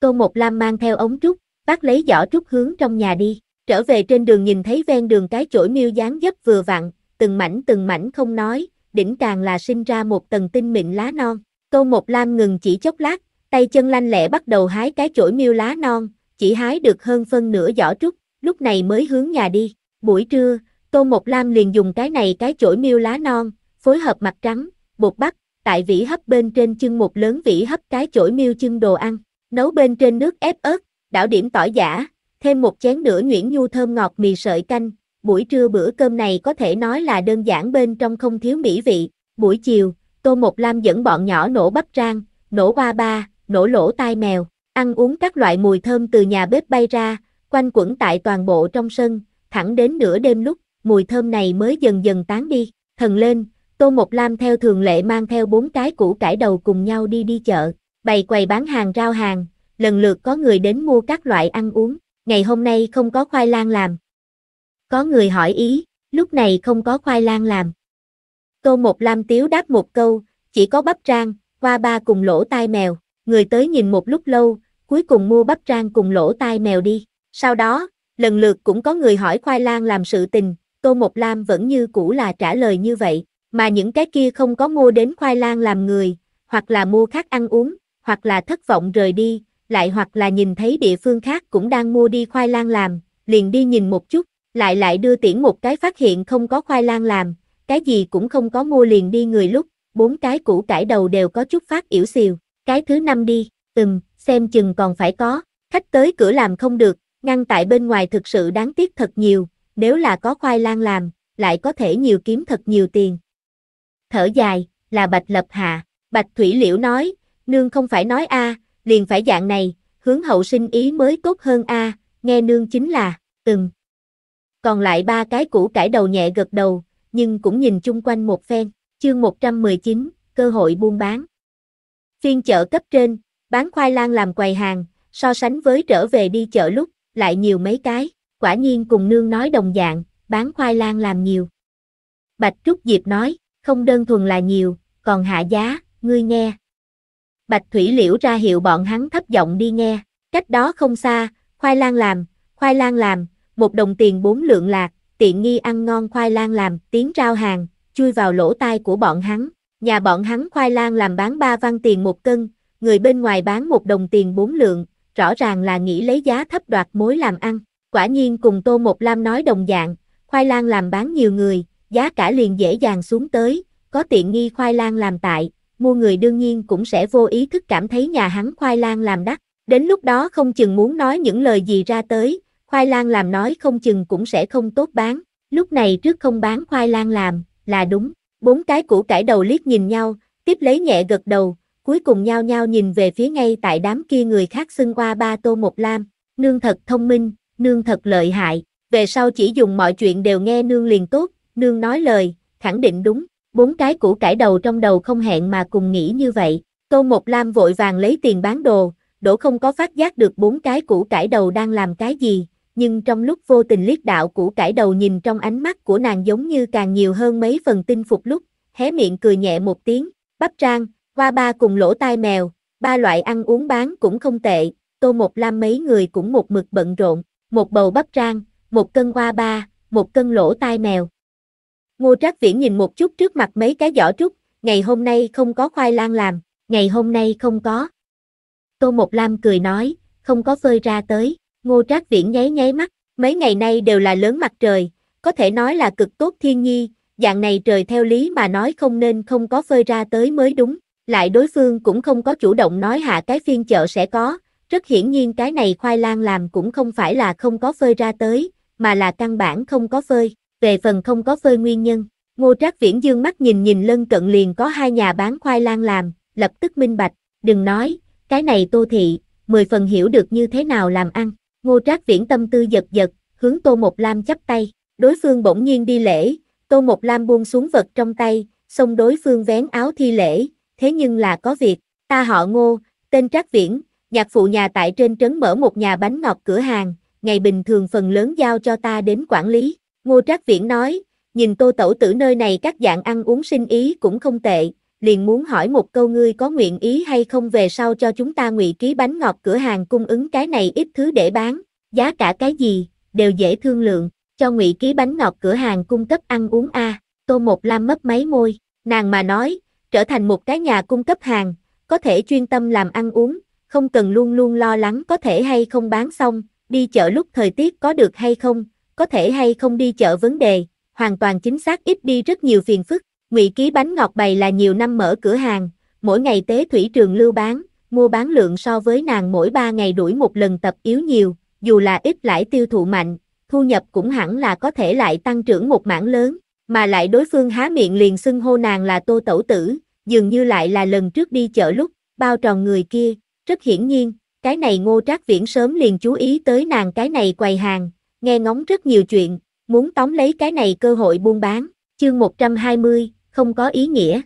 Câu Một Lam mang theo ống trúc, bác lấy giỏ trúc hướng trong nhà đi, trở về trên đường nhìn thấy ven đường cái chổi miêu dáng dấp vừa vặn, từng mảnh từng mảnh không nói, đỉnh càng là sinh ra một tầng tinh mịn lá non. Tô Mộc Lam ngừng chỉ chốc lát, tay chân lanh lẹ bắt đầu hái cái chổi miêu lá non, chỉ hái được hơn phân nửa giỏ trúc, lúc này mới hướng nhà đi. Buổi trưa, Tô Mộc Lam liền dùng cái này cái chổi miêu lá non, phối hợp mặt trắng, bột bắp, tại vỉ hấp bên trên chân một lớn vỉ hấp cái chổi miêu chân đồ ăn, nấu bên trên nước ép ớt, đảo điểm tỏi giả, thêm một chén nửa nhuyễn nhu thơm ngọt mì sợi canh, buổi trưa bữa cơm này có thể nói là đơn giản bên trong không thiếu mỹ vị, buổi chiều, Tô Một Lam dẫn bọn nhỏ nổ bắp rang, nổ hoa ba, nổ lỗ tai mèo, ăn uống các loại mùi thơm từ nhà bếp bay ra, quanh quẩn tại toàn bộ trong sân, thẳng đến nửa đêm lúc, mùi thơm này mới dần dần tán đi, thần lên, Tô Một Lam theo thường lệ mang theo bốn cái củ cải đầu cùng nhau đi đi chợ, bày quầy bán hàng rau hàng, lần lượt có người đến mua các loại ăn uống, ngày hôm nay không có khoai lang làm. Có người hỏi ý, lúc này không có khoai lang làm. Tô Một Lam tiếu đáp một câu, chỉ có bắp rang, hoa ba cùng lỗ tai mèo, người tới nhìn một lúc lâu, cuối cùng mua bắp rang cùng lỗ tai mèo đi. Sau đó, lần lượt cũng có người hỏi khoai lang làm sự tình, Tô Một Lam vẫn như cũ là trả lời như vậy, mà những cái kia không có mua đến khoai lang làm người, hoặc là mua khác ăn uống, hoặc là thất vọng rời đi, lại hoặc là nhìn thấy địa phương khác cũng đang mua đi khoai lang làm, liền đi nhìn một chút, lại lại đưa tiễn một cái phát hiện không có khoai lang làm, cái gì cũng không có mua liền đi người lúc, bốn cái củ cải đầu đều có chút phát yểu xìu, cái thứ năm đi, ừm, xem chừng còn phải có, khách tới cửa làm không được, ngăn tại bên ngoài thực sự đáng tiếc thật nhiều, nếu là có khoai lang làm, lại có thể nhiều kiếm thật nhiều tiền. Thở dài, là Bạch Lập Hạ, Bạch Thủy Liễu nói, nương không phải nói a, liền phải dạng này, hướng hậu sinh ý mới tốt hơn a, nghe nương chính là, từng. Còn lại ba cái củ cải đầu nhẹ gật đầu, nhưng cũng nhìn chung quanh một phen, chương 119, cơ hội buôn bán. Phiên chợ cấp trên, bán khoai lang làm quầy hàng, so sánh với trở về đi chợ lúc, lại nhiều mấy cái, quả nhiên cùng nương nói đồng dạng, bán khoai lang làm nhiều. Bạch Trúc Diệp nói, không đơn thuần là nhiều, còn hạ giá, ngươi nghe. Bạch Thủy Liễu ra hiệu bọn hắn thấp giọng đi nghe, cách đó không xa, khoai lang làm, khoai lang làm, một đồng tiền bốn lượng lạc, tiện nghi ăn ngon khoai lang làm, tiếng rao hàng, chui vào lỗ tai của bọn hắn. Nhà bọn hắn khoai lang làm bán ba văn tiền một cân, người bên ngoài bán một đồng tiền bốn lượng, rõ ràng là nghĩ lấy giá thấp đoạt mối làm ăn. Quả nhiên cùng Tô Một Lam nói đồng dạng, khoai lang làm bán nhiều người, giá cả liền dễ dàng xuống tới, có tiện nghi khoai lang làm tại, mua người đương nhiên cũng sẽ vô ý thức cảm thấy nhà hắn khoai lang làm đắt. Đến lúc đó không chừng muốn nói những lời gì ra tới, khoai lang làm nói không chừng cũng sẽ không tốt bán. Lúc này trước không bán khoai lang làm, là đúng. Bốn cái củ cải đầu liếc nhìn nhau, tiếp lấy nhẹ gật đầu, cuối cùng nhau nhau nhìn về phía ngay tại đám kia người khác xưng qua ba tô một lam. Nương thật thông minh, nương thật lợi hại, về sau chỉ dùng mọi chuyện đều nghe nương liền tốt, nương nói lời, khẳng định đúng. Bốn cái củ cải đầu trong đầu không hẹn mà cùng nghĩ như vậy. Tô Một Lam vội vàng lấy tiền bán đồ, đổ không có phát giác được bốn cái củ cải đầu đang làm cái gì, nhưng trong lúc vô tình liếc đạo củ cải đầu nhìn trong ánh mắt của nàng giống như càng nhiều hơn mấy phần tinh phục lúc, hé miệng cười nhẹ một tiếng, bắp trang, hoa ba cùng lỗ tai mèo, ba loại ăn uống bán cũng không tệ, tô một lam mấy người cũng một mực bận rộn, một bầu bắp trang, một cân hoa ba, một cân lỗ tai mèo. Ngô Trác Viễn nhìn một chút trước mặt mấy cái giỏ trúc, ngày hôm nay không có khoai lang làm, ngày hôm nay không có. Tô Một Lam cười nói, không có phơi ra tới. Ngô Trác Viễn nháy nháy mắt, mấy ngày nay đều là lớn mặt trời, có thể nói là cực tốt thiên nhi, dạng này trời theo lý mà nói không nên không có phơi ra tới mới đúng, lại đối phương cũng không có chủ động nói hạ cái phiên chợ sẽ có, rất hiển nhiên cái này khoai lang làm cũng không phải là không có phơi ra tới, mà là căn bản không có phơi, về phần không có phơi nguyên nhân. Ngô Trác Viễn dương mắt nhìn nhìn lân cận liền có hai nhà bán khoai lang làm, lập tức minh bạch, đừng nói, cái này tô thị, mười phần hiểu được như thế nào làm ăn. Ngô Trác Viễn tâm tư giật giật, hướng Tô Một Lam chắp tay, đối phương bỗng nhiên đi lễ, Tô Một Lam buông xuống vật trong tay, xông đối phương vén áo thi lễ, thế nhưng là có việc, ta họ Ngô, tên Trác Viễn, nhạc phụ nhà tại trên trấn mở một nhà bánh ngọt cửa hàng, ngày bình thường phần lớn giao cho ta đến quản lý. Ngô Trác Viễn nói, nhìn Tô Tẩu Tử nơi này các dạng ăn uống sinh ý cũng không tệ, liền muốn hỏi một câu ngươi có nguyện ý hay không về sau cho chúng ta ngụy ký bánh ngọt cửa hàng cung ứng cái này ít thứ để bán, giá cả cái gì, đều dễ thương lượng, cho ngụy ký bánh ngọt cửa hàng cung cấp ăn uống a. Tô Một Lam mấp máy môi, nàng mà nói, trở thành một cái nhà cung cấp hàng, có thể chuyên tâm làm ăn uống, không cần luôn luôn lo lắng có thể hay không bán xong, đi chợ lúc thời tiết có được hay không, có thể hay không đi chợ vấn đề, hoàn toàn chính xác ít đi rất nhiều phiền phức. Ngụy Ký bánh ngọt bày là nhiều năm mở cửa hàng, mỗi ngày tế thủy trường lưu bán, mua bán lượng so với nàng mỗi ba ngày đuổi một lần tập yếu nhiều, dù là ít lãi tiêu thụ mạnh, thu nhập cũng hẳn là có thể lại tăng trưởng một mảng lớn, mà lại đối phương há miệng liền xưng hô nàng là tô tẩu tử, dường như lại là lần trước đi chợ lúc, bao tròn người kia, rất hiển nhiên, cái này ngô trác viễn sớm liền chú ý tới nàng cái này quầy hàng, nghe ngóng rất nhiều chuyện, muốn tóm lấy cái này cơ hội buôn bán, chương 120, không có ý nghĩa.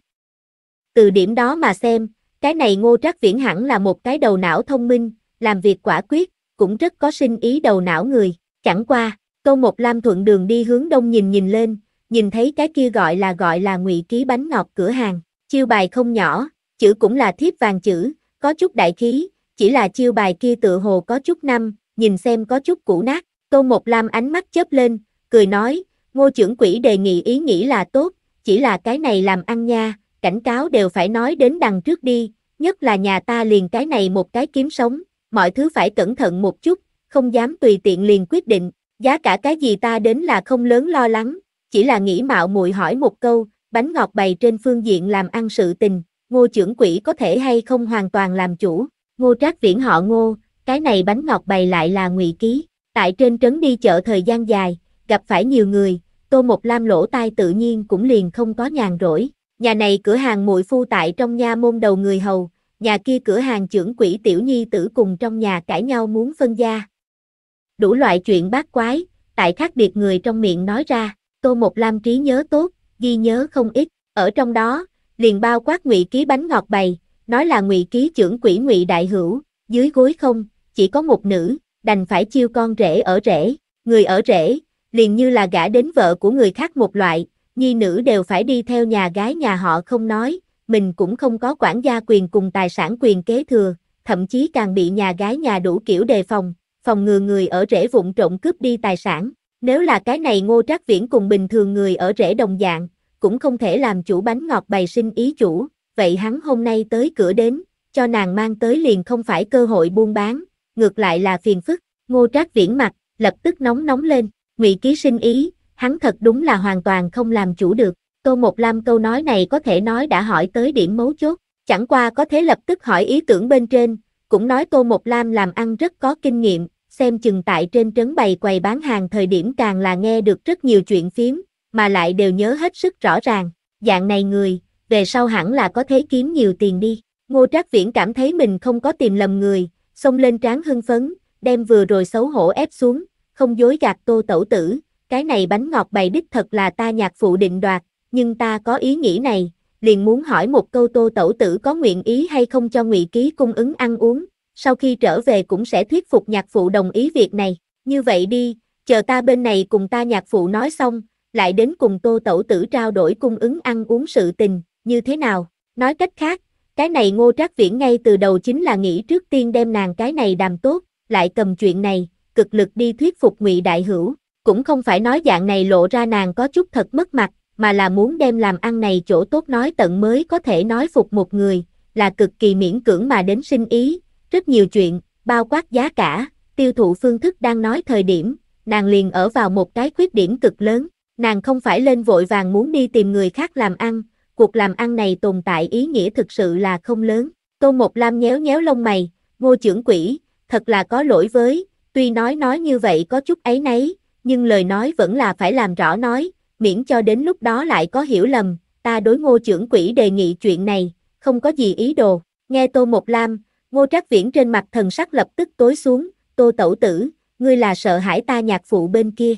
Từ điểm đó mà xem, cái này ngô trác viễn hẳn là một cái đầu não thông minh, làm việc quả quyết, cũng rất có sinh ý đầu não người, chẳng qua, câu một lam thuận đường đi hướng đông nhìn nhìn lên, nhìn thấy cái kia gọi là gọi là ngụy ký bánh ngọt cửa hàng, chiêu bài không nhỏ, chữ cũng là thiếp vàng chữ, có chút đại khí, chỉ là chiêu bài kia tự hồ có chút năm, nhìn xem có chút cũ nát, câu một lam ánh mắt chớp lên, cười nói, ngô trưởng quỹ đề nghị ý nghĩ là tốt, chỉ là cái này làm ăn nha, cảnh cáo đều phải nói đến đằng trước đi, nhất là nhà ta liền cái này một cái kiếm sống, mọi thứ phải cẩn thận một chút, không dám tùy tiện liền quyết định, giá cả cái gì ta đến là không lớn lo lắng, chỉ là nghĩ mạo muội hỏi một câu, bánh ngọt bày trên phương diện làm ăn sự tình, ngô trưởng quỹ có thể hay không hoàn toàn làm chủ, ngô trác viễn họ ngô, cái này bánh ngọt bày lại là ngụy ký, tại trên trấn đi chợ thời gian dài, gặp phải nhiều người, tô một lam lỗ tai tự nhiên cũng liền không có nhàn rỗi, nhà này cửa hàng muội phu tại trong nha môn đầu người hầu, nhà kia cửa hàng trưởng quỷ tiểu nhi tử cùng trong nhà cãi nhau muốn phân gia. Đủ loại chuyện bát quái, tại khác biệt người trong miệng nói ra, Tô Một Lam trí nhớ tốt, ghi nhớ không ít, ở trong đó, liền bao quát ngụy ký bánh ngọt bày, nói là ngụy ký trưởng quỷ ngụy đại hữu, dưới gối không, chỉ có một nữ, đành phải chiêu con rể ở rể, người ở rể, liền như là gả đến vợ của người khác một loại, nhi nữ đều phải đi theo nhà gái nhà họ không nói, mình cũng không có quản gia quyền cùng tài sản quyền kế thừa, thậm chí càng bị nhà gái nhà đủ kiểu đề phòng, phòng ngừa người ở rễ vụng trộm cướp đi tài sản. Nếu là cái này ngô trác viễn cùng bình thường người ở rễ đồng dạng, cũng không thể làm chủ bánh ngọt bày sinh ý chủ, vậy hắn hôm nay tới cửa đến, cho nàng mang tới liền không phải cơ hội buôn bán, ngược lại là phiền phức, ngô trác viễn mặt, lập tức nóng nóng lên, ngụy ký sinh ý, hắn thật đúng là hoàn toàn không làm chủ được, Tô Một Lam câu nói này có thể nói đã hỏi tới điểm mấu chốt, chẳng qua có thể lập tức hỏi ý tưởng bên trên, cũng nói Tô Một Lam làm ăn rất có kinh nghiệm, xem chừng tại trên trấn bày quầy bán hàng thời điểm càng là nghe được rất nhiều chuyện phiếm, mà lại đều nhớ hết sức rõ ràng, dạng này người, về sau hẳn là có thể kiếm nhiều tiền đi. Ngô Trác Viễn cảm thấy mình không có tìm lầm người, xông lên trán hưng phấn, đem vừa rồi xấu hổ ép xuống, không dối gạt tô tẩu tử, cái này bánh ngọt bày đích thật là ta nhạc phụ định đoạt, nhưng ta có ý nghĩ này, liền muốn hỏi một câu tô tẩu tử có nguyện ý hay không cho ngụy ký cung ứng ăn uống, sau khi trở về cũng sẽ thuyết phục nhạc phụ đồng ý việc này, như vậy đi, chờ ta bên này cùng ta nhạc phụ nói xong, lại đến cùng tô tẩu tử trao đổi cung ứng ăn uống sự tình, như thế nào, nói cách khác, cái này ngô trác viễn ngay từ đầu chính là nghĩ trước tiên đem nàng cái này đàm tốt, lại cầm chuyện này, cực lực đi thuyết phục ngụy đại hữu, cũng không phải nói dạng này lộ ra nàng có chút thật mất mặt, mà là muốn đem làm ăn này chỗ tốt nói tận mới có thể nói phục một người, là cực kỳ miễn cưỡng mà đến sinh ý, rất nhiều chuyện, bao quát giá cả, tiêu thụ phương thức đang nói thời điểm, nàng liền ở vào một cái khuyết điểm cực lớn, nàng không phải lên vội vàng muốn đi tìm người khác làm ăn, cuộc làm ăn này tồn tại ý nghĩa thực sự là không lớn. Tô Một Lam nhéo nhéo lông mày, ngô trưởng quỷ, thật là có lỗi với, tuy nói nói như vậy có chút ấy nấy, nhưng lời nói vẫn là phải làm rõ nói, miễn cho đến lúc đó lại có hiểu lầm, ta đối ngô trưởng quỷ đề nghị chuyện này, không có gì ý đồ. Nghe Tô Một Lam, ngô trác viễn trên mặt thần sắc lập tức tối xuống, Tô Tẩu Tử, ngươi là sợ hãi ta nhạc phụ bên kia,